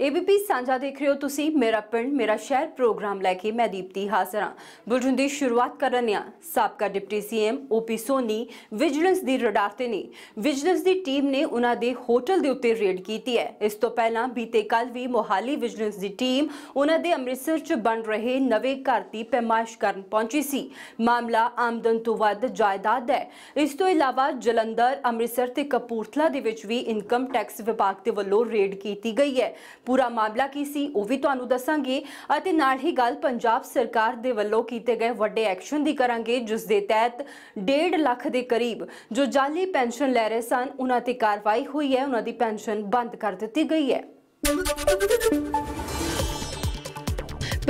ABP ਸਾਂਝਾ ਦੇਖ ਰਹੇ ਹੋ ਤੁਸੀਂ। ਮੇਰਾ ਪਿੰਡ, ਮੇਰਾ ਸ਼ਹਿਰ, ਪ੍ਰੋਗਰਾਮ ਲੈ ਕੇ ਮੈਂ ਦੀਪਤੀ ਹਾਜ਼ਰ ਹਾਂ। ਬੁਲਟਨ ਦੀ ਸ਼ੁਰੂਆਤ ਕਰਨ ਆ ਸਾਬਕਾ deputy CM OP Soni, vigilance ਦੀ ਰਡਾਰ ਤੇ ਨੇ। ਵਿਜੀਲੈਂਸ ਦੀ ਟੀਮ ਨੇ ਉਹਨਾਂ ਦੇ ਹੋਟਲ ਦੇ ਉੱਤੇ ਰੇਡ ਕੀਤੀ ਹੈ। ਇਸ ਤੋਂ ਪਹਿਲਾਂ ਬੀਤੇ ਕੱਲ ਵੀ ਮੋਹਾਲੀ ਵਿਜੀਲੈਂਸ ਦੀ ਟੀਮ ਉਹਨਾਂ ਦੇ ਅੰਮ੍ਰਿਤਸਰ 'ਚ ਬਣ ਰਹੇ ਨਵੇਂ ਘਰ ਦੀ ਪੈਮਾਇਸ਼ ਕਰਨ ਪਹੁੰਚੀ ਸੀ। ਮਾਮਲਾ ਆਮਦਨ ਤੋਂ ਵੱਧ ਜਾਇਦਾਦ ਹੈ। ਇਸ ਤੋਂ ਇਲਾਵਾ ਜਲੰਧਰ, ਅੰਮ੍ਰਿਤਸਰ ਤੇ ਕਪੂਰਥਲਾ ਦੇ ਵਿੱਚ ਵੀ ਇਨਕਮ ਟੈਕਸ ਵਿਭਾਗ ਦੇ ਵੱਲੋਂ ਰੇਡ ਕੀਤੀ ਗਈ ਹੈ। ਪੂਰਾ ਮਾਮਲਾ ਕੀ ਸੀ ਉਹ ਵੀ ਤੁਹਾਨੂੰ ਦੱਸਾਂਗੇ ਅਤੇ ਨਾਲ ਹੀ ਗੱਲ ਪੰਜਾਬ ਸਰਕਾਰ ਦੇ ਵੱਲੋਂ ਕੀਤੇ ਗਏ ਵੱਡੇ ਐਕਸ਼ਨ ਦੀ ਕਰਾਂਗੇ, ਜਿਸ ਦੇ ਤਹਿਤ 1.5 ਲੱਖ ਦੇ ਕਰੀਬ ਜੋ ਜਾਲੀ ਪੈਨਸ਼ਨ ਲੈ ਰਹੇ ਸਨ, ਉਹਨਾਂ ਤੇ ਕਾਰਵਾਈ ਹੋਈ ਹੈ, ਉਹਨਾਂ ਦੀ ਪੈਨਸ਼ਨ ਬੰਦ ਕਰ ਦਿੱਤੀ ਗਈ ਹੈ।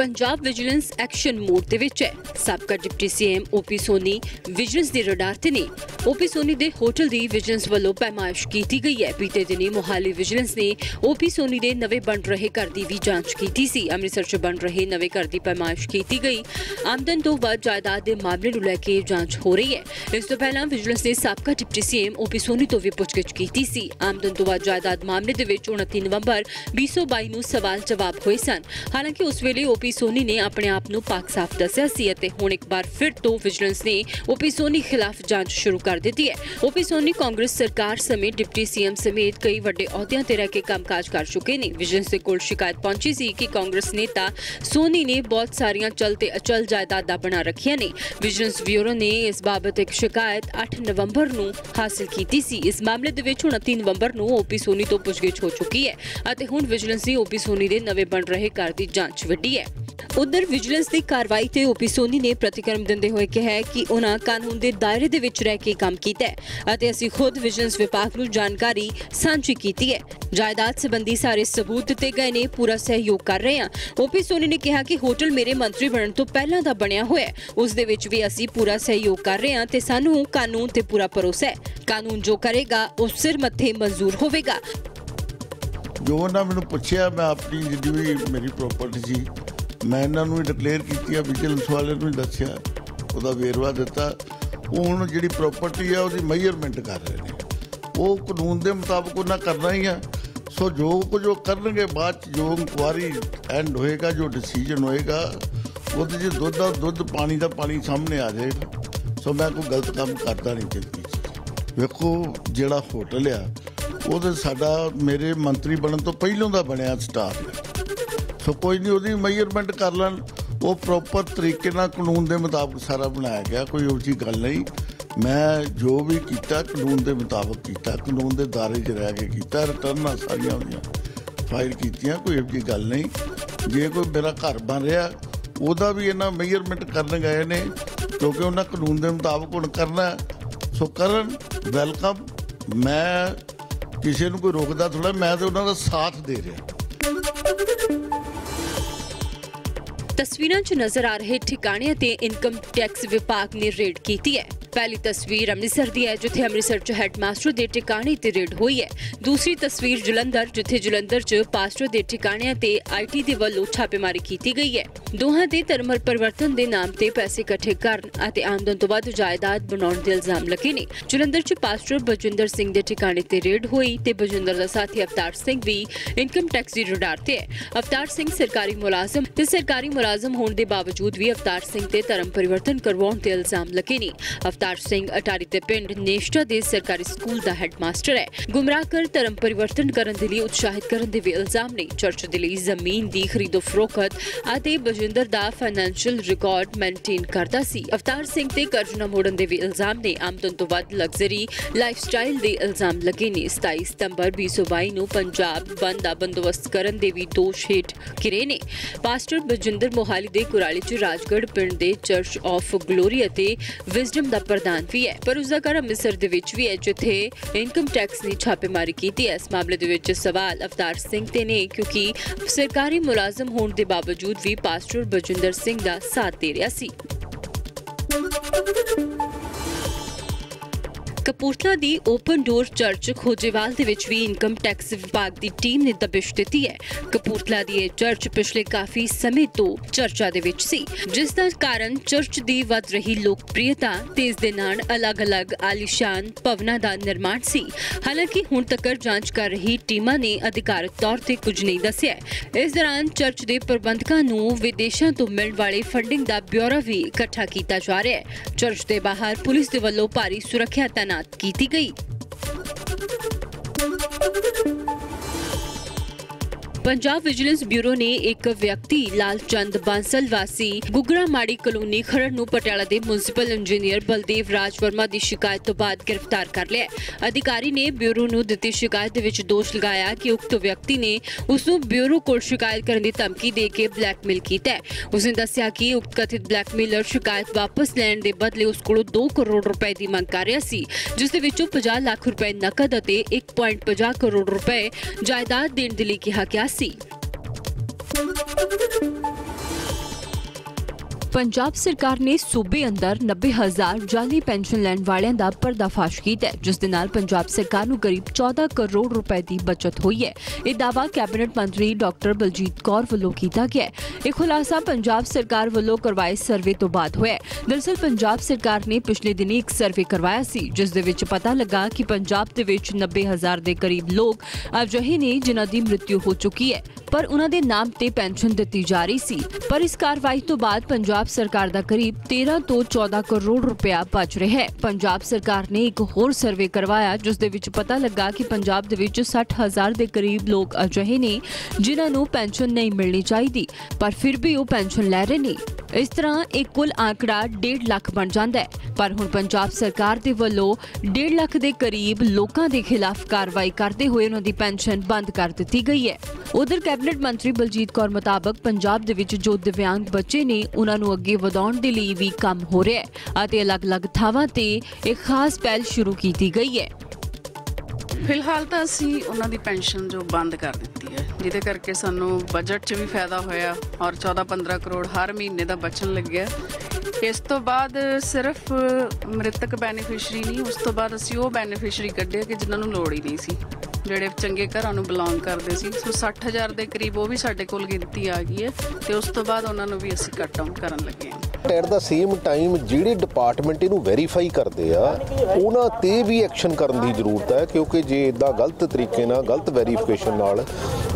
ਪੰਜਾਬ ਵਿਜੀਲੈਂਸ ਐਕਸ਼ਨ ਮੋਡ ਦੇ ਵਿੱਚ ਹੈ। ਸਾਬਕਾ deputy CM OP Soni vigilance ਦੇ ਰਡਾਰ ਤੇ ਨੇ। ਓਪੀ ਸੋਨੀ ਦੇ ਹੋਟਲ ਦੀ ਵਿਜੀਲੈਂਸ ਵੱਲੋਂ ਪੈਮਾਇਸ਼ ਕੀਤੀ ਗਈ ਹੈ। ਬੀਤੇ ਦਿਨੀ ਮੋਹਾਲੀ ਵਿਜੀਲੈਂਸ ਨੇ ਓਪੀ ਸੋਨੀ ਦੇ ਨਵੇਂ ਬਣ ਰਹੇ ਘਰ ਦੀ ਵੀ ਜਾਂਚ ਕੀਤੀ ਸੀ। ਅੰਮ੍ਰਿਤਸਰ 'ਚ ਬਣ ਰਹੇ ਨਵੇਂ ਘਰ ਦੀ ਪੈਮਾਇਸ਼ ਕੀਤੀ ਗਈ। ਆਮਦਨ ਤੋਂ ਵੱਧ ਜਾਇਦਾਦ ਦੇ ਮਾਮਲੇ ਨੂੰ ਲੈ ਕੇ ਜਾਂਚ ਹੋ ਰਹੀ ਹੈ। ਇਸ ਤੋਂ ਪਹਿਲਾਂ ਵਿਜੀਲੈਂਸ ਨੇ ਸਾਬਕਾ ਡਿਪਟੀ ਸੀਐਮ ਓਪੀ ਸੋਨੀ ਤੋਂ ਵੀ ਪੁੱਛਗਿੱਛ ਕੀਤੀ ਸੀ। ਆਮਦਨ ਤੋਂ ਵੱਧ ਜਾਇਦਾਦ ਮਾਮਲੇ ਦੇ ਵਿੱਚ 29 ਨਵੰਬਰ 2022 ਨੂੰ ਸਵਾਲ ਜਵਾਬ ਹੋਏ ਸਨ। ਹਾਲਾਂਕਿ ਉਸ ਵੇਲੇ ਓਪੀ ਸੋਨੀ ਨੇ ਆਪਣੇ ਆਪ ਨੂੰ ਪਾਕ ਸਾਫ਼ ਦੱਸਿਆ ਸੀ ਅਤੇ ਹੁਣ ਇੱਕ ਵਾਰ ਫਿਰ ਤੋਂ ਵਿਜੀਲੈਂਸ ਨੇ ਓਪੀ ਸੋਨੀ ਖਿਲਾਫ ਜਾਂਚ ਸ਼ੁਰੂ ਕਰ ਦਿੱਤੀ ਹੈ। ਓਪੀ ਸੋਨੀ ਕਾਂਗਰਸ ਸਰਕਾਰ ਸਮੇਤ ਡਿਪਟੀ ਸੀਐਮ ਸਮੇਤ ਕਈ ਵੱਡੇ ਅਹੁਦਿਆਂ ਤੇ ਰਹਿ ਕੇ ਕੰਮਕਾਜ ਕਰ ਚੁੱਕੇ ਨੇ। ਵਿਜੀਲੈਂਸ ਦੇ ਕੋਲ ਸ਼ਿਕਾਇਤ ਪਹੁੰਚੀ ਸੀ ਕਿ ਕਾਂਗਰਸ ਨੇਤਾ ਸੋਨੀ ਨੇ ਬਹੁਤ ਸਾਰੀਆਂ ਚਲ ਤੇ ਅਚਲ ਜਾਇਦਾਦਾਂ ਬਣਾ ਰੱਖੀਆਂ ਨੇ। ਵਿਜੀਲੈਂਸ ਬਿਊਰੋ ਨੇ ਇਸ ਬਾਬਤ ਇੱਕ ਸ਼ਿਕਾਇਤ 8 ਨਵੰਬਰ ਨੂੰ ਹਾਸਲ ਕੀਤੀ ਸੀ। ਇਸ ਮਾਮਲੇ ਦੇ ਵਿੱਚ 29 ਨਵੰਬਰ ਨੂੰ ਓਪੀ ਸੋਨੀ ਤੋਂ ਪੁੱਛਗਿੱਛ ਹੋ ਚੁੱਕੀ ਹੈ ਅਤੇ ਹੁਣ ਵਿਜੀਲੈਂਸ ਨੇ ਓਪੀ ਸੋਨੀ ਦੇ ਨਵੇਂ ਬਣ ਰਹੇ ਘਰ ਦੀ ਜਾਂਚ ਵੱਡੀ ਹੈ। ਉਧਰ ਵਿਜੀਲੈਂਸ ਦੀ ਕਾਰਵਾਈ ਤੇ ਓਪੀ ਸੋਨੀ ਨੇ ਪ੍ਰਤੀਕਰਮ ਦਿੰਦੇ ਹੋਏ ਕਿਹਾ ਕਿ ਉਹਨਾਂ ਕਾਨੂੰਨ ਦੇ ਦਾਇਰੇ ਦੇ ਵਿੱਚ ਰਹਿ ਕੇ ਕੰਮ ਕੀਤਾ ਹੈ ਅਤੇ ਅਸੀਂ ਖੁਦ ਵਿਜੀਲੈਂਸ ਵਿਭਾਗ ਨੂੰ ਜਾਣਕਾਰੀ ਸਾਂਝੀ ਕੀਤੀ ਹੈ। ਜਾਇਦਾਦ ਸੰਬੰਧੀ ਸਾਰੇ ਸਬੂਤ ਦਿੱਤੇ ਗਏ ਨੇ, ਪੂਰਾ ਸਹਿਯੋਗ ਕਰ ਰਹੇ ਹਾਂ। ਓਪੀ ਸੋਨੀ ਨੇ ਕਿਹਾ ਕਿ ਹੋਟਲ ਮੇਰੇ ਮੰਤਰੀ ਬਣਨ ਤੋਂ ਪਹਿਲਾਂ ਦਾ ਬਣਿਆ ਹੋਇਆ ਹੈ। ਉਸ ਦੇ ਵਿੱਚ ਵੀ ਅਸੀਂ ਪੂਰਾ ਸਹਿਯੋਗ ਕਰ ਰਹੇ ਹਾਂ ਤੇ ਸਾਨੂੰ ਕਾਨੂੰਨ ਤੇ ਪੂਰਾ ਭਰੋਸਾ ਹੈ। ਕਾਨੂੰਨ ਜੋ ਕਰੇਗਾ, ਉਹ ਸਿਰ ਮੱਥੇ ਮਨਜ਼ੂਰ ਹੋਵੇਗਾ। ਜੋ ਉਹਨਾਂ ਮੈਨੂੰ ਪੁੱਛਿਆ, ਮੈਂ ਆਪਣੀ ਜਿਹੜੀ ਵੀ ਮੇਰੀ ਪ੍ਰਾਪਰਟੀ ਸੀ ਮੈਂ ਇਹਨਾਂ ਨੂੰ ਡਿਕਲੇਅਰ ਕੀਤੀ ਆ ਵਿਜੀਲੈਂਸ ਵਾਲੇ ਨੂੰ ਵੀ ਦੱਸਿਆ, ਉਹਦਾ ਵੇਰਵਾ ਦਿੱਤਾ। ਉਹ ਹੁਣ ਜਿਹੜੀ ਪ੍ਰਾਪਰਟੀ ਆ, ਉਹਦੀ ਮੈਜ਼ਰਮੈਂਟ ਕਰ ਰਹੇ ਨੇ। ਉਹ ਕਾਨੂੰਨ ਦੇ ਮੁਤਾਬਕ ਉਹਨਾਂ ਕਰਨਾ ਹੀ ਆ। ਸੋ ਜੋ ਕੁਝ ਉਹ ਕਰਨਗੇ, ਬਾਅਦ ਚ ਜੋ ਇਨਕੁਆਰੀ ਐਂਡ ਹੋਏਗਾ, ਜੋ ਡਿਸੀਜਨ ਹੋਏਗਾ, ਉਹਦੇ ਚ ਦੁੱਧ ਦਾ ਦੁੱਧ, ਪਾਣੀ ਦਾ ਪਾਣੀ ਸਾਹਮਣੇ ਆ ਜਾਏਗਾ। ਸੋ ਮੈਂ ਕੋਈ ਗਲਤ ਕੰਮ ਕਰਦਾ ਨਹੀਂ ਜ਼ਿੰਦਗੀ ਵੇਖੋ ਜਿਹੜਾ ਹੋਟਲ ਆ ਉਹ ਤਾਂ ਸਾਡਾ ਮੇਰੇ ਮੰਤਰੀ ਬਣਨ ਤੋਂ ਪਹਿਲਾਂ ਦਾ ਬਣਿਆ ਸਟਾਫ। ਸੋ ਕੋਈ ਨਹੀਂ, ਉਹਦੀ ਮੈਜ਼ਰਮੈਂਟ ਕਰ ਲੈਣ। ਉਹ ਪ੍ਰੋਪਰ ਤਰੀਕੇ ਨਾਲ ਕਾਨੂੰਨ ਦੇ ਮੁਤਾਬਕ ਸਾਰਾ ਬਣਾਇਆ ਗਿਆ, ਕੋਈ ਉਹ ਜਿਹੀ ਗੱਲ ਨਹੀਂ। ਮੈਂ ਜੋ ਵੀ ਕੀਤਾ, ਕਾਨੂੰਨ ਦੇ ਮੁਤਾਬਕ ਕੀਤਾ, ਕਾਨੂੰਨ ਦੇ ਦਾਇਰੇ 'ਚ ਰਹਿ ਕੇ ਕੀਤਾ ਰਿਟਰਨਾਂ ਸਾਰੀਆਂ ਹੋਈਆਂ ਫਾਈਲ ਕੀਤੀਆਂ, ਕੋਈ ਇਹੋ ਜਿਹੀ ਗੱਲ ਨਹੀਂ। ਜੇ ਕੋਈ ਮੇਰਾ ਘਰ ਬਣ ਰਿਹਾ, ਉਹਦਾ ਵੀ ਇਹਨਾਂ ਮੈਜ਼ਰਮੈਂਟ ਕਰਨ ਗਏ ਨੇ, ਕਿਉਂਕਿ ਉਹਨਾਂ ਕਾਨੂੰਨ ਦੇ ਮੁਤਾਬਕ ਹੁਣ ਕਰਨਾ ਸੋ ਕਰਨ ਵੈਲਕਮ ਮੈਂ ਕਿਸੇ ਨੂੰ ਕੋਈ ਰੋਕਦਾ ਥੋੜਾ ਮੈਂ ਤੇ ਉਹਨਾਂ ਦਾ ਸਾਥ ਦੇ ਰਿਹਾ। ਤਸਵੀਰਾਂ 'ਚ ਨਜ਼ਰ ਆ ਰਹੇ ਠਿਕਾਣੇ ਤੇ ਇਨਕਮ ਟੈਕਸ ਵਿਭਾਗ ਨੇ ਰੇਡ ਕੀਤੀ ਹੈ। ਪਹਿਲੀ ਤਸਵੀਰ ਅੰਮ੍ਰਿਤਸਰ ਦੀ ਹੈ, ਜਿੱਥੇ ਅੰਮ੍ਰਿਤਸਰ 'ਚ ਹੈਡਮਾਸਟਰ ਦੇ ਠਿਕਾਣੇ ਤੇ ਰੇਡ ਹੋਈ ਹੈ। ਦੂਸਰੀ ਤਸਵੀਰ ਜਲੰਧਰ, ਜਿੱਥੇ ਜਲੰਧਰ 'ਚ ਪਾਸਟਰ ਦੇ ਠਿਕਾਣਿਆਂ ਤੇ ਆਈਟੀ ਦੇ ਵੱਲੋਂ ਛਾਪੇਮਾਰੀ ਕੀਤੀ ਗਈ ਹੈ। ਦੋਹਾਂ ਦੇ ਧਰਮਲ ਪਰਿਵਰਤਨ ਦੇ ਨਾਮ ਤੇ ਪੈਸੇ ਇਕੱਠੇ ਕਰਨ ਅਤੇ ਆਮਦਨ ਤੋਂ ਵੱਧ ਜਾਇਦਾਦ ਬਣਾਉਣ ਦੇ ਇਲਜ਼ਾਮ ਲੱਗੇ ਨੇ। ਜਲੰਧਰ 'ਚ ਪਾਸਟਰ ਬਜਿੰਦਰ ਸਿੰਘ ਦੇ ਠਿਕਾਣੇ ਤੇ ਰੇਡ ਹੋਈ ਤੇ ਬਜਿੰਦਰ ਦਾ ਸਾਥੀ ਅਵਤਾਰ ਸਿੰਘ ਵੀ ਇਨਕਮ ਟੈਕਸ ਦੀ ਰਡਾਰ ਤੇ ਹੈ। ਅਵਤਾਰ ਸਿੰਘ ਸਰਕਾਰੀ ਮੁਲਾਜ਼ਮ ਤੇ ਸਰਕਾਰੀ ਮੁਲਾਜ਼ਮ ਹੋਣ ਦੇ ਬਾਵਜੂਦ ਵੀ ਅਵਤਾਰ ਸਿੰਘ ਤੇ ਧਰਮ ਪਰਿਵਰਤਨ ਕਰਵਾਉਣ ਦੇ ਇਲਜ਼ਾਮ ਲੱਗੇ ਨੇ। ਅਵਤਾਰ ਸਿੰਘ ਅਟਾਰੀ ਦੇ ਪਿੰਡ ਨੇਸ਼ਟਾ ਦੇ ਸਰਕਾਰੀ ਸਕੂਲ ਦਾ ਹੈਡਮਾਸਟਰ ਹੈ। ਗੁੰਮਰਾਹ ਕਰ ਧਰਮ ਪਰਿਵਰਤਨ ਕਰਨ ਦੇ ਲਈ ਉਤਸ਼ਾਹਿਤ ਕਰਨ ਦੇ ਵੀ ਇਲਜ਼ਾਮ ਨੇ। ਚਰਚ ਦੇ ਲਈ ਜ਼ਮੀਨ ਦੀ ਖਰੀਦੋ ਫਰੋਖਤ ਅਤੇ ਬਜਿੰਦਰ ਦਾ ਫਾਈਨੈਂਸ਼ੀਅਲ ਰਿਕਾਰਡ ਮੇਨਟੇਨ ਕਰਦਾ ਸੀ। ਅਵਤਾਰ ਸਿੰਘ ਤੇ ਕਰਜ਼ ਮੋੜਨ ਦੇ ਵੀ ਇਲਜ਼ਾਮ ਨੇ। ਆਮਦਨ ਤੋਂ ਵੱਧ ਲਗਜ਼ਰੀ ਲਾਈਫਸਟਾਈਲ ਦੇ ਇਲਜ਼ਾਮ ਲੱਗੇ ਨੇ। 27 ਸਤੰਬਰ 2022 ਨੂੰ ਪੰਜਾਬ ਬੰਦ ਦਾ ਬੰਦੋਬਸਤ ਕਰਨ ਦੇ ਵੀ ਦੋਸ਼ ਹੇਠ ਕਿਰੇ ਨੇ। ਪਾਸਟਰ ਬਜਿੰਦਰ ਮੋਹਾਲੀ ਦੇ ਕੁਰਾਲੀ ਚ ਰਾਜਗੜ੍ਹ ਪਿੰਡ ਦੇ ਚਰਚ ਆਫ ਗਲੋਰੀ ਅਤੇ ਵਿਜ਼ਡਮ ਦਾ ਪ੍ਰਧਾਨ ਵੀ ਹੈ, ਪਰ ਉਸ ਦਾ ਘਰ ਅੰਮ੍ਰਿਤਸਰ ਦੇ ਵਿੱਚ ਵੀ ਹੈ, ਜਿੱਥੇ ਇਨਕਮ ਟੈਕਸ ਨੇ ਛਾਪੇਮਾਰੀ ਕੀਤੀ ਹੈ। ਇਸ ਮਾਮਲੇ ਦੇ ਵਿੱਚ ਸਵਾਲ ਅਵਤਾਰ ਸਿੰਘ ਤੇ ਨੇ, ਕਿਉਂਕਿ ਸਰਕਾਰੀ ਮੁਲਾਜ਼ਮ ਹੋਣ ਦੇ ਬਾਵਜੂਦ ਵੀ ਪਾਸਟਰ ਬਜਿੰਦਰ ਸਿੰਘ ਦਾ ਸਾਥ ਦੇ ਰਿਹਾ ਸੀ। ਕਪੂਰਥਲਾ ਦੀ ਓਪਨ ਡੋਰ ਚਰਚ ਖੋਜੇਵਾਲ ਦੇ ਵਿੱਚ ਵੀ ਇਨਕਮ ਟੈਕਸ ਵਿਭਾਗ ਦੀ ਟੀਮ ਨੇ ਦਬਿਸ਼ ਦਿੱਤੀ ਹੈ। ਕਪੂਰਥਲਾ ਦੀ ਇਹ ਚਰਚ ਪਿਛਲੇ ਕਾਫੀ ਸਮੇਂ ਤੋਂ ਚਰਚਾ ਦੇ ਵਿੱਚ ਸੀ, ਜਿਸ ਦਾ ਕਾਰਨ ਚਰਚ ਦੀ ਵੱਧ ਰਹੀ ਲੋਕਪ੍ਰਿਯਤਾ ਤੇ ਇਸ ਦੇ ਨਾਲ ਅਲੱਗ-ਅਲੱਗ ਆਲੀਸ਼ਾਨ ਭਵਨਾਂ ਦਾ ਨਿਰਮਾਣ ਸੀ। ਹਾਲਾਂਕਿ ਹੁਣ ਤੱਕ ਜਾਂਚ ਕਰ ਰਹੀ ਟੀਮਾਂ ਨੇ ਅਧਿਕਾਰਤ ਤੌਰ ਤੇ ਕੁਝ ਨਹੀਂ ਦੱਸਿਆ ਇਸ ਦੌਰਾਨ ਚਰਚ ਦੇ ਪ੍ਰਬੰਧਕਾਂ ਨੂੰ ਵਿਦੇਸ਼ਾਂ ਤੋਂ ਮਿਲਣ ਵਾਲੇ ਫੰਡਿੰਗ ਦਾ ਬਿਊਰੋ ਵੀ ਇਕੱਠਾ ਕੀਤਾ ਜਾ ਰਿਹਾ ਹੈ। ਚਰਚ ਦੇ ਬਾਹਰ ਪੁਲਿਸ ਦੇ ਵੱਲੋਂ ਭਾਰੀ ਸੁਰੱਖਿਆ ਤਾਇਨਾਤ ਕੀਤੀ ਗਈ। ਪੰਜਾਬ ਵਿਜੀਲੈਂਸ ਬਿਊਰੋ ਨੇ ਇੱਕ ਵਿਅਕਤੀ ਲਾਲਚੰਦ ਬਾਂਸਲ ਵਾਸੀ ਗੁਗਰਾ ਮਾੜੀ ਕਲੋਨੀ ਖਰੜ ਨੂੰ ਪਟਿਆਲਾ ਦੇ ਮਿਊਨਿਸਪਲ ਇੰਜੀਨੀਅਰ ਬਲਦੇਵ ਰਾਜ ਵਰਮਾ ਦੀ ਸ਼ਿਕਾਇਤ ਤੋਂ ਬਾਅਦ ਗ੍ਰਿਫਤਾਰ ਕਰ ਲਿਆ ਅਧਿਕਾਰੀ ਨੇ ਬਿਊਰੋ ਨੂੰ ਦਿੱਤੀ ਸ਼ਿਕਾਇਤ ਦੇ ਵਿੱਚ ਦੋਸ਼ ਲਗਾਇਆ ਕਿ ਉਕਤ ਵਿਅਕਤੀ ਨੇ ਉਸ ਨੂੰ ਬਿਊਰੋ ਕੋਲ ਸ਼ਿਕਾਇਤ ਕਰਨ ਦੀ ਧਮਕੀ ਦੇ ਕੇ ਬਲੈਕਮੇਲ ਕੀਤਾ ਹੈ। ਉਸ ਨੇ ਦੱਸਿਆ ਕਿ ਉਕਤ ਕਥਿਤ ਬਲੈਕਮੇਲਰ ਸ਼ਿਕਾਇਤ ਵਾਪਸ ਲੈਣ ਦੇ ਬਦਲੇ ਉਸ ਕੋਲੋਂ 2 ਕਰੋੜ ਰੁਪਏ ਦੀ ਮੰਗ ਕਰ ਰਿਹਾ ਸੀ, ਜਿਸ ਦੇ ਵਿੱਚੋਂ 50 ਲੱਖ ਰੁਪਏ ਨਕਦ ਅਤੇ 1.50 ਕਰੋੜ ਰੁਪਏ ਜਾਇਦਾਦ ਦੇਣ ਦੇ ਲਈ ਕਿਹਾ ਗਿਆ ਸੀ ਪੰਜਾਬ ਸਰਕਾਰ ਨੇ ਸੂਬੇ ਅੰਦਰ 90000 ਜਾਲੀ ਪੈਨਸ਼ਨ ਲੈਣ ਵਾਲਿਆਂ ਦਾ ਪਰਦਾਫਾਸ਼ ਕੀਤਾ ਜਿਸ ਦੇ ਨਾਲ ਪੰਜਾਬ ਸਰਕਾਰ ਨੂੰ ਕਰੀਬ 14 ਕਰੋੜ ਰੁਪਏ ਦੀ ਬਚਤ ਹੋਈ ਹੈ। ਇਹ ਦਾਅਵਾ ਕੈਬਨਿਟ ਮੰਤਰੀ ਡਾਕਟਰ ਬਲਜੀਤ ਕੌਰ ਵੱਲੋਂ ਕੀਤਾ ਗਿਆ ਹੈ। ਇਹ ਖੁਲਾਸਾ ਪੰਜਾਬ ਸਰਕਾਰ ਵੱਲੋਂ ਕਰਵਾਏ ਸਰਵੇ ਤੋਂ ਬਾਅਦ ਹੋਇਆ ਹੈ। ਦਰਅਸਲ, ਪੰਜਾਬ ਸਰਕਾਰ ਨੇ ਪਿਛਲੇ ਦਿਨੀ ਇੱਕ ਸਰਵੇ ਕਰਵਾਇਆ ਸੀ, ਜਿਸ ਦੇ ਵਿੱਚ ਪਤਾ ਲੱਗਾ ਕਿ ਪੰਜਾਬ ਦੇ ਵਿੱਚ 90000 ਦੇ ਕਰੀਬ ਲੋਕ ਅਜਿਹੇ ਨੇ ਜਿਨ੍ਹਾਂ ਦੀ ਮ੍ਰਿਤਿੂ ਹੋ ਚੁੱਕੀ ਹੈ, ਪਰ ਉਹਨਾਂ ਦੇ ਨਾਮ ਤੇ ਪੈਨਸ਼ਨ ਦਿੱਤੀ ਜਾ ਰਹੀ ਸੀ। ਪਰ ਇਸ ਕਾਰਵਾਈ ਤੋਂ ਬਾਅਦ ਪੰਜਾਬ ਪੰਜਾਬ ਸਰਕਾਰ ਦਾ ਕਰੀਬ 13 ਤੋਂ 14 ਕਰੋੜ ਰੁਪਇਆ ਬਚ ਰਿਹਾ ਹੈ। ਪੰਜਾਬ ਸਰਕਾਰ ਨੇ ਇੱਕ ਹੋਰ ਸਰਵੇ ਕਰਵਾਇਆ, ਜਿਸ ਦੇ ਵਿੱਚ ਪਤਾ ਲੱਗਾ ਕਿ ਪੰਜਾਬ ਦੇ ਵਿੱਚ 60000 ਦੇ ਕਰੀਬ ਲੋਕ ਅਜਿਹੇ ਨੇ ਜਿਨ੍ਹਾਂ ਨੂੰ ਪੈਨਸ਼ਨ ਨਹੀਂ ਮਿਲਣੀ ਚਾਹੀਦੀ, ਪਰ ਫਿਰ ਵੀ ਉਹ ਪੈਨਸ਼ਨ ਲੈ ਰਹੇ ਨੇ। ਇਸ ਤਰ੍ਹਾਂ ਇਹ ਕੁੱਲ ਆંકੜਾ 1.5 ਲੱਖ ਬਣ ਜਾਂਦਾ ਹੈ। ਪਰ ਹੁਣ ਪੰਜਾਬ ਸਰਕਾਰ ਦੇ ਵੱਲੋਂ 1.5 ਲੱਖ ਦੇ ਕਰੀਬ ਲੋਕਾਂ ਦੇ ਖਿਲਾਫ ਕਾਰਵਾਈ ਕਰਦੇ ਹੋਏ ਉਹਨਾਂ ਦੀ ਪੈਨਸ਼ਨ ਬੰਦ ਕਰ ਦਿੱਤੀ ਗਈ ਹੈ। ਉਧਰ ਕੈਬਨਿਟ ਮੰਤਰੀ ਬਲਜੀਤ ਕੌਰ ਮੁਤਾਬਕ ਪੰਜਾਬ ਦੇ ਵਿੱਚ ਜੋ ਦਿਵਿਆਂਗ ਬੱਚੇ ਨੇ, ਉਹਨਾਂ ਨੂੰ ਅੱਗੇ ਵਧਾਉਣ ਦੇ ਲਈ ਵੀ ਕੰਮ ਹੋ ਰਿਹਾ ਹੈ ਅਤੇ ਅਲੱਗ-ਅਲੱਗ ਥਾਵਾਂ ਤੇ ਇੱਕ ਖਾਸ ਪਹਿਲ ਸ਼ੁਰੂ ਕੀਤੀ ਗਈ ਹੈ। ਫਿਲਹਾਲ ਤਾਂ ਅਸੀਂ ਉਹਨਾਂ ਦੀ ਪੈਨਸ਼ਨ ਜੋ ਬੰਦ ਕਰ ਦਿੱਤੀ ਹੈ, ਜਿਹਦੇ ਕਰਕੇ ਸਾਨੂੰ ਬਜਟ 'ਚ ਵੀ ਫਾਇਦਾ ਹੋਇਆ ਔਰ 14-15 ਕਰੋੜ ਹਰ ਮਹੀਨੇ ਦਾ ਬਚਣ ਲੱਗਿਆ। ਇਸ ਤੋਂ ਬਾਅਦ ਸਿਰਫ ਮ੍ਰਿਤਕ ਬੈਨੀਫੀਸ਼ਰੀ ਨਹੀਂ, ਉਸ ਤੋਂ ਬਾਅਦ ਅਸੀਂ ਉਹ ਬੈਨੀਫੀਸ਼ਰੀ ਕੱਢੇ ਕਿ ਜਿਨ੍ਹਾਂ ਨੂੰ ਲੋੜ ਹੀ ਨਹੀਂ ਸੀ। ਜਿਹੜੇ ਚੰਗੇ ਘਰਾਂ ਨੂੰ ਬਿਲੋਂਗ ਕਰਦੇ ਸੀ, ਸੋ 60000 ਦੇ ਕਰੀਬ ਉਹ ਵੀ ਸਾਡੇ ਕੋਲ ਗਿਣਤੀ ਆ ਗਈ ਹੈ ਤੇ ਉਸ ਤੋਂ ਬਾਅਦ ਉਹਨਾਂ ਨੂੰ ਵੀ ਅਸੀਂ ਕੱਟ ਆਊਟ ਕਰਨ ਲੱਗੇ ਹਾਂ। ਐਟ ਦਾ ਸੇਮ ਟਾਈਮ ਜਿਹੜੇ ਡਿਪਾਰਟਮੈਂਟ ਇਹਨੂੰ ਵੈਰੀਫਾਈ ਕਰਦੇ ਆ, ਉਹਨਾਂ ਤੇ ਵੀ ਐਕਸ਼ਨ ਕਰਨ ਦੀ ਜ਼ਰੂਰਤ ਹੈ, ਕਿਉਂਕਿ ਜੇ ਇਦਾਂ ਗਲਤ ਤਰੀਕੇ ਨਾਲ, ਗਲਤ ਵੈਰੀਫਿਕੇਸ਼ਨ ਨਾਲ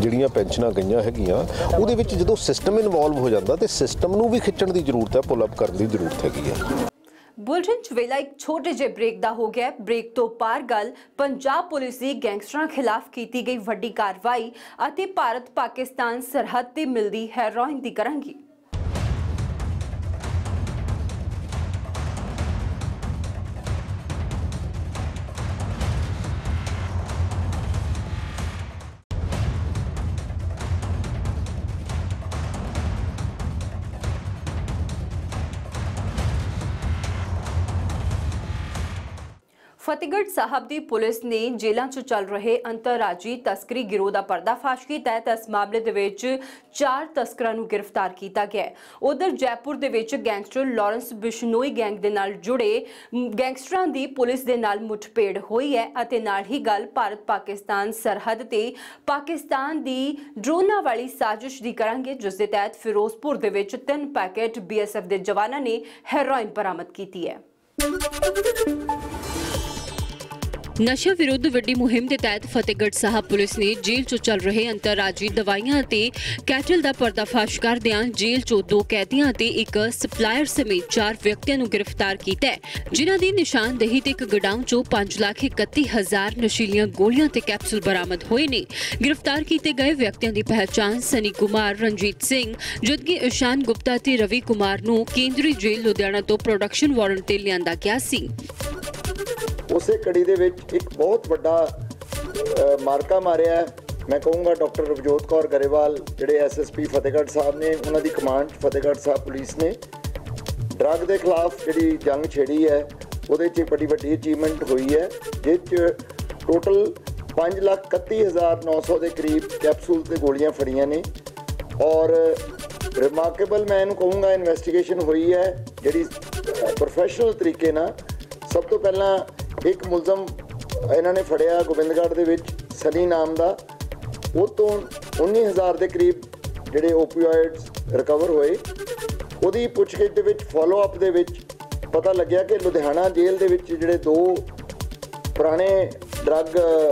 ਜਿਹੜੀਆਂ ਪੈਨਸ਼ਨਾਂ ਗਈਆਂ ਹੈਗੀਆਂ, ਉਹਦੇ ਵਿੱਚ ਜਦੋਂ ਸਿਸਟਮ ਇਨਵੋਲਵ ਹੋ ਜਾਂਦਾ, ਤੇ ਸਿਸਟਮ ਨੂੰ ਵੀ ਖਿੱਚਣ ਦੀ ਜ਼ਰੂਰਤ ਹੈ ਪੁੱਲ ਅਪ ਕਰਨ ਦੀ ਜ਼ਰੂਰਤ ਹੈਗੀ ਹੈ। ਬੁਲਟਨ ਚ ਵੇਲਾ ਇੱਕ ਛੋਟੇ ਜਿਹੇ ਬ੍ਰੇਕ ਦਾ ਹੋ ਗਿਆ ਬ੍ਰੇਕ ਤੋਂ ਪਾਰ ਗੱਲ ਪੰਜਾਬ ਪੁਲਿਸ ਦੀ ਗੈਂਗਸਟਰਾਂ ਖਿਲਾਫ ਕੀਤੀ ਗਈ ਵੱਡੀ ਕਾਰਵਾਈ ਅਤੇ ਭਾਰਤ ਪਾਕਿਸਤਾਨ ਸਰਹੱਦ ਤੇ ਮਿਲਦੀ ਹੈਰੋਇਨ ਦੀ ਕਰਾਂਗੀ। ਫਤਿਹਗੜ੍ਹ ਸਾਹਿਬ ਦੀ ਪੁਲਿਸ ਨੇ ਜੇਲ੍ਹਾਂ 'ਚ ਚੱਲ ਰਹੇ ਅੰਤਰਰਾਜੀ ਤਸਕਰੀ ਗਿਰੋਹ ਦਾ ਪਰਦਾਫਾਸ਼ ਕੀਤਾ ਹੈ। ਤਾਂ ਇਸ ਮਾਮਲੇ ਦੇ ਵਿੱਚ ਚਾਰ ਤਸਕਰਾਂ ਨੂੰ ਗ੍ਰਿਫਤਾਰ ਕੀਤਾ ਗਿਆ ਹੈ। ਉਧਰ ਜੈਪੁਰ ਦੇ ਵਿੱਚ ਗੈਂਗਸਟਰ ਲਾਰੈਂਸ ਬਿਸ਼ਨੋਈ ਗੈਂਗ ਦੇ ਨਾਲ ਜੁੜੇ ਗੈਂਗਸਟਰਾਂ ਦੀ ਪੁਲਿਸ ਦੇ ਨਾਲ ਮੁੱਠਭੇੜ ਹੋਈ ਹੈ ਅਤੇ ਨਾਲ ਹੀ ਗੱਲ ਭਾਰਤ ਪਾਕਿਸਤਾਨ ਸਰਹੱਦ ਤੇ ਪਾਕਿਸਤਾਨ ਦੀ ਡਰੋਨਾਂ ਵਾਲੀ ਸਾਜ਼ਿਸ਼ ਦੀ ਕਰਾਂਗੇ, ਜਿਸ ਦੇ ਤਹਿਤ ਫਿਰੋਜ਼ਪੁਰ ਦੇ ਵਿੱਚ ਤਿੰਨ ਪੈਕੇਟ ਬੀਐਸਐਫ ਦੇ ਜਵਾਨਾਂ ਨੇ ਹੈਰੋਇਨ ਬਰਾਮਦ ਕੀਤੀ ਹੈ। ਨਸ਼ਾ ਵਿਰੁੱਧ ਵੱਡੀ ਮੁਹਿੰਮ ਦੇ ਤਹਿਤ ਫਤਿਹਗੜ੍ਹ ਸਾਹਿਬ ਪੁਲਿਸ ਨੇ ਜੇਲ੍ਹ 'ਚੋਂ ਚੱਲ ਰਹੇ ਅੰਤਰਰਾਜੀ ਦਵਾਈਆਂ ਅਤੇ ਕੈਟਲ ਦਾ ਪਰਦਾਫਾਸ਼ ਕਰਦਿਆਂ ਜੇਲ੍ਹ 'ਚੋਂ ਦੋ ਕੈਦੀਆਂ ਅਤੇ ਇੱਕ ਸਪਲਾਇਰ ਸਮੇਤ ਚਾਰ ਵਿਅਕਤੀਆਂ ਨੂੰ ਗ੍ਰਿਫਤਾਰ ਕੀਤਾ ਹੈ, ਜਿਨ੍ਹਾਂ ਦੀ ਨਿਸ਼ਾਨਦੇਹੀ ਤੇ ਇੱਕ ਗੋਡਾਊਨ 'ਚੋਂ 531000 ਨਸ਼ੀਲੀਆਂ ਗੋਲੀਆਂ ਤੇ ਕੈਪਸੂਲ ਬਰਾਮਦ ਹੋਏ ਨੇ। ਗ੍ਰਿਫਤਾਰ ਕੀਤੇ ਗਏ ਵਿਅਕਤੀਆਂ ਦੀ ਪਹਿਚਾਣ ਸਨੀ ਕੁਮਾਰ, ਰਣਜੀਤ ਸਿੰਘ, ਜਦਕਿ ਇਸ਼ਾਨ ਗੁਪਤਾ ਤੇ ਰਵੀ ਕੁਮਾਰ ਨੂੰ ਕੇਂਦਰੀ ਜੇਲ੍ਹ ਲੁਧਿਆਣਾ ਤੋਂ ਪ੍ਰੋਡਕਸ਼ਨ ਵਾਰੰਟ ਤੇ ਲਿਆਂਦਾ ਗਿਆ ਸੀ। ਉਸੇ ਕੜੀ ਦੇ ਵਿੱਚ ਇੱਕ ਬਹੁਤ ਵੱਡਾ ਮਾਰਕਾ ਮਾਰਿਆ ਹੈ। ਮੈਂ ਕਹੂੰਗਾ ਡਾਕਟਰ ਰਵਜੋਤ ਕੌਰ ਗਰੇਵਾਲ, ਜਿਹੜੇ ਐਸਐਸਪੀ ਫਤਿਹਗੜ੍ਹ ਸਾਹਿਬ ਨੇ, ਉਹਨਾਂ ਦੀ ਕਮਾਂਡ 'ਚ ਫਤਿਹਗੜ੍ਹ ਸਾਹਿਬ ਪੁਲਿਸ ਨੇ ਡਰੱਗ ਦੇ ਖਿਲਾਫ ਜਿਹੜੀ ਜੰਗ ਛੇੜੀ ਹੈ, ਉਹਦੇ 'ਚ ਇੱਕ ਬੜੀ ਵੱਡੀ ਅਚੀਵਮੈਂਟ ਹੋਈ ਹੈ, ਜਿਸ 'ਚ ਟੋਟਲ 531900 ਦੇ ਕਰੀਬ ਕੈਪਸੂਲ ਤੇ ਗੋਲੀਆਂ ਫੜੀਆਂ ਨੇ ਔਰ ਰਿਮਾਰਕੇਬਲ ਮੈਂ ਇਹਨੂੰ ਕਹੂੰਗਾ ਇਨਵੈਸਟੀਗੇਸ਼ਨ ਹੋਈ ਹੈ, ਜਿਹੜੀ ਪ੍ਰੋਫੈਸ਼ਨਲ ਤਰੀਕੇ ਨਾਲ ਸਭ ਤੋਂ ਪਹਿਲਾਂ ਇੱਕ ਮੁਲਜ਼ਮ ਇਹਨਾਂ ਨੇ ਫੜਿਆ ਗੋਬਿੰਦਗੜ੍ਹ ਦੇ ਵਿੱਚ, ਸਨੀ ਨਾਮ ਦਾ। ਉਹ ਤੋਂ 19000 ਦੇ ਕਰੀਬ ਜਿਹੜੇ ਓਪੀਓਇਡਸ ਰਿਕਵਰ ਹੋਏ। ਉਹਦੀ ਪੁੱਛਗਿੱਛ ਦੇ ਵਿੱਚ ਫਾਲੋ ਅਪ ਦੇ ਵਿੱਚ ਪਤਾ ਲੱਗਿਆ ਕਿ ਲੁਧਿਆਣਾ ਜੇਲ੍ਹ ਦੇ ਵਿੱਚ ਜਿਹੜੇ ਦੋ ਪੁਰਾਣੇ ਡਰੱਗ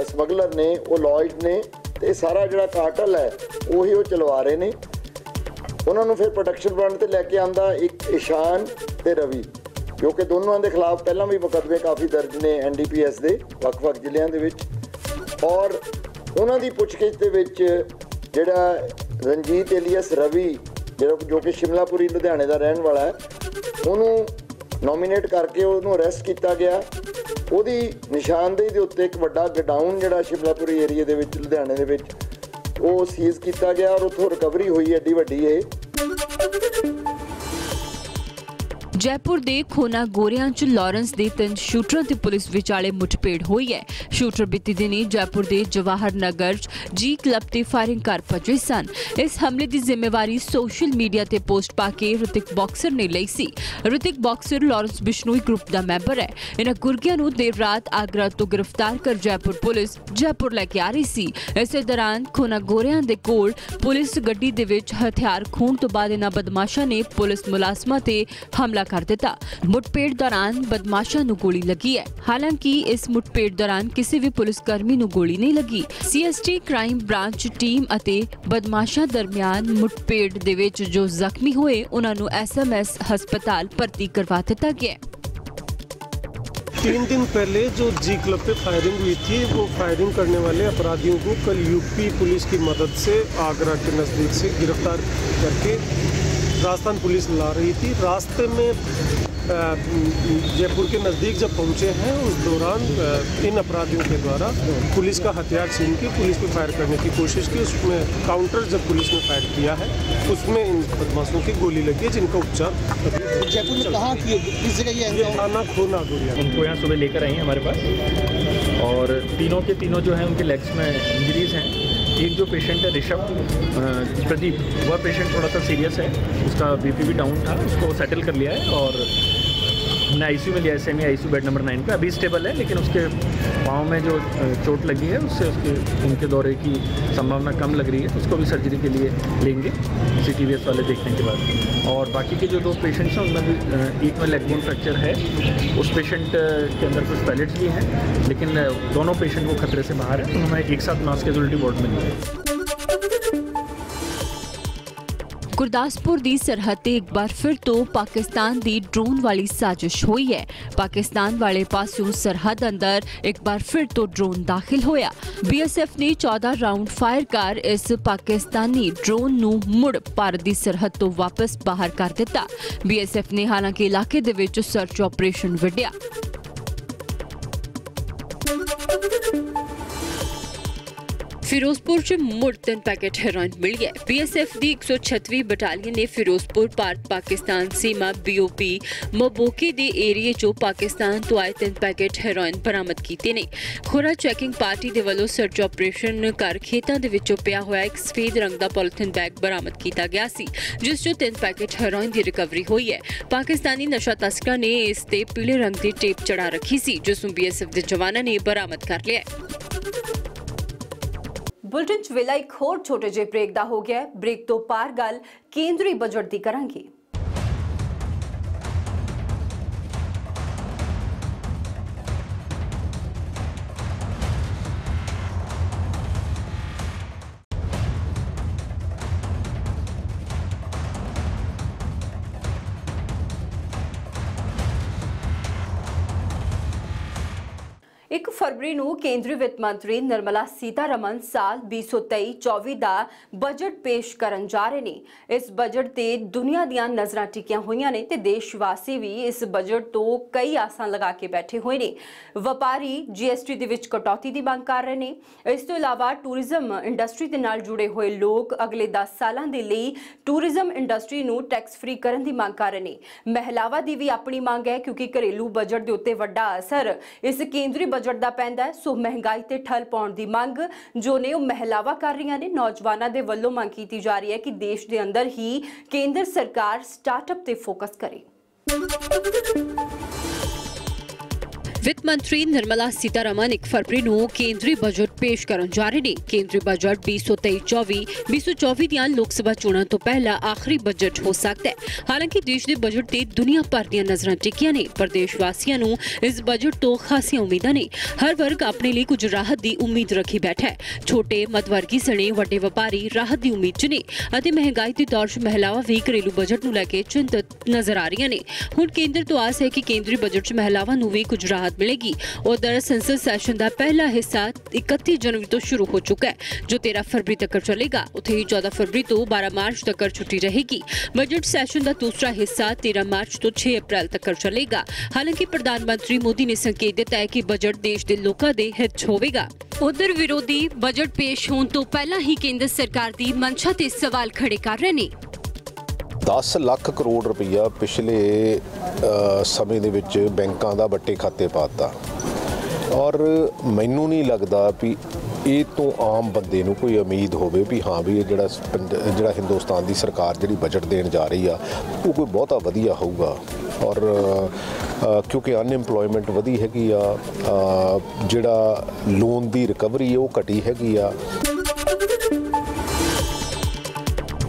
ਸਮਗਲਰ ਨੇ, ਉਹ ਲੌਜਡ ਨੇ ਤੇ ਸਾਰਾ ਜਿਹੜਾ ਕਾਟਲ ਹੈ, ਉਹੀ ਉਹ ਚਲਵਾ ਰਹੇ ਨੇ। ਉਹਨਾਂ ਨੂੰ ਫਿਰ ਪ੍ਰੋਟੈਕਸ਼ਨ ਵਾਰੰਟ ਤੇ ਲੈ ਕੇ ਆਂਦਾ ਇੱਕ ਇਸ਼ਾਨ ਤੇ ਰਵੀ। ਕਿਉਂਕਿ ਦੋਨਾਂ ਦੇ ਖਿਲਾਫ ਪਹਿਲਾਂ ਵੀ ਮੁਕੱਦਮੇ ਕਾਫੀ ਦਰਜ ਨੇ ਐਨਡੀਪੀਐਸ ਦੇ, ਵੱਖ-ਵੱਖ ਜ਼ਿਲ੍ਹਿਆਂ ਦੇ ਵਿੱਚ। ਔਰ ਉਹਨਾਂ ਦੀ ਪੁੱਛਗਿੱਛ ਦੇ ਵਿੱਚ ਜਿਹੜਾ ਰਣਜੀਤ ਏਲੀਅਸ ਰਵੀ, ਜਿਹੜਾ ਜੋ ਕਿ ਸ਼ਿਮਲਾਪੁਰੀ, ਲੁਧਿਆਣੇ ਦਾ ਰਹਿਣ ਵਾਲਾ ਹੈ, ਉਹਨੂੰ ਨੋਮੀਨੇਟ ਕਰਕੇ ਉਹਨੂੰ ਅਰੈਸਟ ਕੀਤਾ ਗਿਆ। ਉਹਦੀ ਨਿਸ਼ਾਨਦੇਹੀ ਦੇ ਉੱਤੇ ਇੱਕ ਵੱਡਾ ਗਡਾਊਨ ਜਿਹੜਾ ਸ਼ਿਮਲਾਪੁਰੀ ਏਰੀਆ ਦੇ ਵਿੱਚ, ਲੁਧਿਆਣੇ ਦੇ ਵਿੱਚ, ਉਹ ਸੀਜ਼ ਕੀਤਾ ਗਿਆ ਔਰ ਉੱਥੋਂ ਰਿਕਵਰੀ ਹੋਈ ਐਡੀ ਵੱਡੀ ਇਹ। ਜੈਪੁਰ ਦੇ ਖੋਨਾ ਗੋਰਿਆਂ ਚ ਲਾਰੈਂਸ ਦੇ ਤਿੰਨ ਸ਼ੂਟਰਾਂ ਤੇ ਪੁਲਿਸ ਵਿਚਾਲੇ ਮੁੱਠਭੇੜ ਹੋਈ ਹੈ। ਸ਼ੂਟਰ ਬੀਤੀ ਦਿਨੀ ਜੈਪੁਰ ਦੇ ਜਵਾਹਰ ਨਗਰ 'ਚ ਜੀ ਕਲੱਬ ਤੇ ਫਾਇਰਿੰਗ ਕਰ ਭੱਜੇ ਸਨ। ਇਸ ਹਮਲੇ ਦੀ ਜ਼ਿੰਮੇਵਾਰੀ ਸੋਸ਼ਲ ਮੀਡੀਆ ਤੇ ਪੋਸਟ ਪਾ ਕੇ ਰਿਤਿਕ ਬਾਕਸਰ ਨੇ ਲਈ ਸੀ। Ritik boxer Lawrence Bishnoi group ਦਾ ਮੈਂਬਰ ਹੈ। ਇਹਨਾਂ ਗੁਰਗਿਆਂ ਨੂੰ ਦੇਰ ਰਾਤ ਆਗਰਾ ਤੋਂ ਗ੍ਰਿਫਤਾਰ ਕਰ ਜੈਪੁਰ ਪੁਲਿਸ ਜੈਪੁਰ ਲੈ ਕੇ ਆ ਰਹੀ ਸੀ। ਇਸੇ ਦੌਰਾਨ ਖੋਨਾ ਗੋਰਿਆਂ ਦੇ ਕੋਲ ਪੁਲਿਸ ਗੱਡੀ ਦੇ ਵਿੱਚ ਹਥਿਆਰ ਖੋਣ ਤੋਂ ਬਾਅਦ ਇਹਨਾਂ ਬਦਮਾਸ਼ਾਂ ਨੇ ਪੁਲਿਸ ਮੁਲਾਜ਼ਮਾਂ ਤੇ ਹਮਲਾ ਕਰ ਦਿੱਤਾ ਮੁੱਠਭੇੜ ਦੌਰਾਨ ਬਦਮਾਸ਼ਾਂ ਨੂੰ ਗੋਲੀ ਲੱਗੀ ਹੈ ਹਾਲਾਂਕਿ ਇਸ ਮੁੱਠਭੇੜ ਦੌਰਾਨ ਕਿਸੇ ਵੀ ਪੁਲਿਸ ਕਰਮੀ ਨੂੰ ਗੋਲੀ ਨਹੀਂ ਲੱਗੀ ਸੀਐਸਟੀ ਕ੍ਰਾਈਮ ਬ੍ਰਾਂਚ ਟੀਮ ਅਤੇ ਬਦਮਾਸ਼ਾਂ ਦਰਮਿਆਨ ਮੁੱਠਭੇੜ ਦੇ ਵਿੱਚ ਜੋ ਜ਼ਖਮੀ ਹੋਏ ਉਹਨਾਂ ਨੂੰ ਐਸਐਮਐਸ ਹਸਪਤਾਲ ਭਰਤੀ ਕਰਵਾ ਦਿੱਤਾ ਗਿਆ ਹੈ तीन दिन पहले जो जी क्लब पे फायरिंग हुई थी वो फायरिंग करने वाले अपराधियों को कल यूपी पुलिस की मदद से आगरा के नज़दीक से गिरफ्तार करके राजस्थान पुलिस ला रही थी। रास्ते में जयपुर के नज़दीक जब पहुँचे हैं उस दौरान इन अपराधियों के द्वारा पुलिस का हथियार छीन के पुलिस पे फायर करने की कोशिश की। उसमें काउंटर जब पुलिस ने फायर किया है उसमें इन बदमाशों की गोली लगी है जिनका उपचार जयपुर में कहाँ की किस जगह ये थाना खोना उनको यहाँ सुबह लेकर आई हैं हमारे पास। और तीनों के तीनों जो हैं उनके लेग्स में इंजरीज हैं। एक जो पेशेंट है ऋषभ अ, प्रदीप वह पेशेंट थोड़ा सा सीरियस है उसका बीपी भी डाउन था उसको सेटल कर लिया है और हमने आईसीयू में लिया है semi ICU bed number nine पे। अभी स्टेबल है, लेकिन उसके पाँव में जो चोट लगी है, उससे उसके, उनके दौरे की संभावना कम लग रही है उसको भी सर्जरी के लिए लेंगे सी वाले देखने के बाद। और बाकी के जो दो पेशेंट्स हैं, उनमें भी एक में लेग बोन फ्रैक्चर है। उस पेशेंट के अंदर कुछ पैलेट्स भी हैं, लेकिन दोनों पेशेंट वो खतरे से बाहर है उन्होंने एक साथ मास कैजुअलिटी वार्ड में लिया। ਗੁਰਦਾਸਪੁਰ ਦੀ ਸਰਹੱਦ ਤੇ ਇੱਕ ਵਾਰ ਫਿਰ ਤੋਂ ਪਾਕਿਸਤਾਨ ਦੀ ਡਰੋਨ ਵਾਲੀ ਸਾਜ਼ਿਸ਼ ਹੋਈ ਹੈ। ਪਾਕਿਸਤਾਨ ਵਾਲੇ ਪਾਸਿਓਂ ਸਰਹੱਦ ਅੰਦਰ ਇੱਕ ਵਾਰ ਫਿਰ ਤੋਂ ਡਰੋਨ ਦਾਖਲ ਹੋਇਆ। ਬੀਐਸਐਫ ਨੇ 14 ਰਾਉਂਡ ਫਾਇਰ ਕਰ ਇਸ ਪਾਕਿਸਤਾਨੀ ਡਰੋਨ ਨੂੰ ਮੁੜ ਭਾਰਤ ਦੀ ਸਰਹੱਦ ਤੋਂ ਵਾਪਸ ਬਾਹਰ ਕਰ ਦਿੱਤਾ। ਬੀਐਸਐਫ ਨੇ ਹਾਲਾਂਕਿ ਇਲਾਕੇ ਦੇ ਵਿੱਚ ਸਰਚ ਆਪਰੇਸ਼ਨ ਵਿੱਢਿਆ। ਫਿਰੋਜ਼ਪੁਰ ਚ ਮੁੜ ਤਿੰਨ ਪੈਕੇਟ ਹੈਰੋਇਨ ਮਿਲ ਗਿਆ ਬੀਐਸਐਫ ਦੀ 136ਵੀਂ ਬਟਾਲੀਅਨ ਨੇ ਫਿਰੋਜ਼ਪੁਰ ਭਾਰਤ ਪਾਕਿਸਤਾਨ ਸੀਮਾ ਬੀਓਪੀ ਮਬੋਕੀ ਦੇ ਏਰੀਏ ਚੋਂ ਪਾਕਿਸਤਾਨ ਤੋਂ ਆਏ ਤਿੰਨ ਪੈਕੇਟ ਹੈਰੋਇਨ ਬਰਾਮਦ ਕੀਤੇ ਨੇ। ਖੁਰਾ ਚੈਕਿੰਗ ਪਾਰਟੀ ਦੇ ਵੱਲੋਂ ਸਰਚ ਆਪਰੇਸ਼ਨ ਕਰ ਖੇਤਾਂ ਦੇ ਵਿੱਚੋਂ ਪਿਆ ਹੋਇਆ ਇੱਕ ਸਫੇਦ ਰੰਗ ਦਾ ਪੋਲੀਥੀਨ ਬੈਗ ਬਰਾਮਦ ਕੀਤਾ ਗਿਆ ਸੀ, ਜਿਸ ਚੋਂ ਤਿੰਨ ਪੈਕੇਟ ਹੈਰੋਇਨ ਦੀ ਰਿਕਵਰੀ ਹੋਈ ਹੈ। ਪਾਕਿਸਤਾਨੀ ਨਸ਼ਾ ਤਸਕਰਾਂ ਨੇ ਇਸ ਤੇ ਪੀਲੇ ਰੰਗ ਦੀ ਟੇਪ ਚੜਾ ਰੱਖੀ ਸੀ, ਜਿਸ ਨੂੰ ਬੀਐਸਐਫ ਦੇ ਜਵਾਨਾਂ ਨੇ ਬਰਾਮਦ ਕਰ ਲਿਆ ਬੁਲਟਨ ਚ ਵੇਲਾ ਇੱਕ ਹੋਰ ਛੋਟੇ ਜਿਹੇ ਬ੍ਰੇਕ ਦਾ ਹੋ ਗਿਆ ਬ੍ਰੇਕ ਤੋਂ ਪਾਰ ਗੱਲ ਕੇਂਦਰੀ ਬਜਟ ਦੀ ਕਰਾਂਗੇ। ਫਰਵਰੀ ਨੂੰ ਕੇਂਦਰੀ ਵਿੱਤ ਮੰਤਰੀ ਨਿਰਮਲਾ ਸੀਤਾਰਮਨ ਸਾਲ 2023-24 ਦਾ ਬਜਟ ਪੇਸ਼ ਕਰਨ ਜਾ ਰਹੇ ਨੇ। ਇਸ ਬਜਟ ਤੇ ਦੁਨੀਆ ਦੀਆਂ ਨਜ਼ਰਾਂ ਟਿਕੀਆਂ ਹੋਈਆਂ ਨੇ ਤੇ ਦੇਸ਼ ਵਾਸੀ ਵੀ ਇਸ ਬਜਟ ਤੋਂ ਕਈ ਆਸਾਂ ਲਗਾ ਕੇ ਬੈਠੇ ਹੋਏ ਨੇ। ਵਪਾਰੀ ਜੀਐਸਟੀ ਦੇ ਵਿੱਚ ਕਟੌਤੀ ਦੀ ਮੰਗ ਕਰ ਰਹੇ ਨੇ। ਇਸ ਤੋਂ ਇਲਾਵਾ ਟੂਰਿਜ਼ਮ ਇੰਡਸਟਰੀ ਦੇ ਨਾਲ ਜੁੜੇ ਹੋਏ ਲੋਕ ਅਗਲੇ 10 ਸਾਲਾਂ ਦੇ ਲਈ ਟੂਰਿਜ਼ਮ ਇੰਡਸਟਰੀ ਨੂੰ ਟੈਕਸ ਫ੍ਰੀ ਕਰਨ ਦੀ ਮੰਗ ਕਰ ਰਹੇ ਨੇ। ਮਹਿਲਾਵਾਂ ਦੀ ਵੀ ਆਪਣੀ ਮੰਗ ਹੈ ਕਿਉਂਕਿ ਘਰੇਲੂ ਬਜਟ ਦੇ ਉੱਤੇ ਵੱਡਾ ਅਸਰ ਇਸ ਕੇਂਦਰੀ ਬਜਟ ਦਾ ਪੈਂਦਾ ਹੈ। ਸੋ ਮਹਿੰਗਾਈ ਤੇ ਠੱਲ ਪਾਉਣ ਦੀ ਮੰਗ ਜੋ ਨੇ ਉਹ ਮਹਿਲਾਵਾਂ ਕਰ ਰਹੀਆਂ ਨੇ। ਨੌਜਵਾਨਾਂ ਦੇ ਵੱਲੋਂ ਮੰਗ ਕੀਤੀ ਜਾ ਰਹੀ ਹੈ ਕਿ ਦੇਸ਼ ਦੇ ਅੰਦਰ ਹੀ ਕੇਂਦਰ ਸਰਕਾਰ ਸਟਾਰਟਅਪ ਤੇ ਫੋਕਸ ਕਰੇ। ਵਿੱਤ ਮੰਤਰੀ ਨਿਰਮਲਾ ਸੀਤਾਰਮਨ 1 ਫਰਵਰੀ ਨੂੰ ਕੇਂਦਰੀ ਬਜਟ ਪੇਸ਼ ਕਰਨ ਜਾ ਰਹੇ ਨੇ। ਕੇਂਦਰੀ ਬਜਟ 2023-24 2024 ਦੀਆਂ ਲੋਕ ਸਭਾ ਚੋਣਾਂ ਤੋਂ ਪਹਿਲਾਂ ਆਖਰੀ ਬਜਟ ਹੋ ਸਕਦਾ ਹੈ। ਹਾਲਾਂਕਿ ਦੇਸ਼ ਦੇ ਬਜਟ ਤੇ ਦੁਨੀਆ ਭਰ ਦੀਆਂ ਨਜ਼ਰਾਂ ਟਿਕੀਆਂ ਨੇ। ਪਰ ਦੇਸ਼ ਵਾਸੀਆਂ ਨੂੰ ਇਸ ਬਜਟ ਤੋਂ ਖਾਸੀਆਂ ਉਮੀਦਾਂ ਨੇ। ਹਰ ਵਰਗ ਆਪਣੇ ਲਈ ਕੁਝ ਰਾਹਤ ਦੀ ਉਮੀਦ ਰੱਖੀ ਬੈਠਾ ਹੈ। ਛੋਟੇ, ਮੱਧਵਰਗੀ, ਸਣੇ, ਵੱਡੇ ਵਪਾਰੀ ਰਾਹਤ ਦੀ ਉਮੀਦ 'ਚ ਨੇ ਅਤੇ ਮਹਿੰਗਾਈ ਦੇ ਦੌਰ 'ਚ ਮਹਿਲਾਵਾਂ ਵੀ ਘਰੇਲੂ ਬਜਟ ਨੂੰ ਲੈ ਕੇ ਚਿੰਤਤ ਨਜ਼ਰ ਆ ਰਹੀਆਂ ਨੇ। ਹੁਣ ਕੇਂਦਰ ਤੋਂ ਆਸ ਹੈ ਕਿ ਕੇਂਦਰੀ ਬਜਟ 'ਚ ਮਹਿਲਾਵਾਂ ਨੂੰ ਵੀ ਕੁਝ ਰਾਹਤ ਮਿਲੇਗੀ। ਉਧਰ ਸੰਸਦ ਸੈਸ਼ਨ ਦਾ ਪਹਿਲਾ ਹਿੱਸਾ 31 ਜਨਵਰੀ ਤੋਂ ਸ਼ੁਰੂ ਹੋ ਚੁੱਕਾ ਹੈ, ਜੋ 13 ਫਰਵਰੀ ਤੱਕ ਚੱਲੇਗਾ। ਉੱਥੇ ਹੀ 14 ਫਰਵਰੀ ਤੋਂ 12 ਮਾਰਚ ਤੱਕ ਛੁੱਟੀ ਰਹੇਗੀ। ਬਜਟ ਸੈਸ਼ਨ ਦਾ ਦੂਸਰਾ ਹਿੱਸਾ 13 ਮਾਰਚ ਤੋਂ 6 ਅਪ੍ਰੈਲ ਤੱਕ ਚੱਲੇਗਾ। ਹਾਲਾਂਕਿ ਪ੍ਰਧਾਨ ਮੰਤਰੀ ਮੋਦੀ ਨੇ ਸੰਕੇਤ ਦਿੱਤਾ ਹੈ ਕਿ ਬਜਟ ਦੇਸ਼ ਦੇ ਲੋਕਾਂ ਦੇ ਹਿੱਤ 'ਚ ਹੋਵੇਗਾ। ਉਧਰ ਵਿਰੋਧੀ ਬਜਟ ਪੇਸ਼ ਹੋਣ ਤੋਂ ਪਹਿਲਾਂ ਹੀ ਕੇਂਦਰ ਸਰਕਾਰ ਦੀ ਮਨਸ਼ਾ ਤੇ ਸਵਾਲ ਖੜੇ ਕਰ ਰਹੇ ਨੇ। 10 ਲੱਖ ਕਰੋੜ ਰੁਪਈਆ ਪਿਛਲੇ ਸਮੇਂ ਦੇ ਵਿੱਚ ਬੈਂਕਾਂ ਦਾ ਵੱਟੇ ਖਾਤੇ ਪਾਤਾ ਔਰ ਮੈਨੂੰ ਨਹੀਂ ਲੱਗਦਾ ਵੀ ਇਹ ਤੋਂ ਆਮ ਬੰਦੇ ਨੂੰ ਕੋਈ ਉਮੀਦ ਹੋਵੇ ਵੀ ਹਾਂ ਵੀ ਇਹ ਜਿਹੜਾ ਸ- ਜਿਹੜਾ ਹਿੰਦੁਸਤਾਨ ਦੀ ਸਰਕਾਰ ਜਿਹੜੀ ਬਜਟ ਦੇਣ ਜਾ ਰਹੀ ਆ, ਉਹ ਕੋਈ ਬਹੁਤਾ ਵਧੀਆ ਹੋਊਗਾ। ਔਰ ਕਿਉਂਕਿ ਅਨਇੰਪਲੋਇਮੈਂਟ ਵਧੀ ਹੈਗੀ ਆ ਜਿਹੜਾ ਲੋਨ ਦੀ ਰਿਕਵਰੀ ਉਹ ਘਟੀ ਹੈਗੀ ਆ।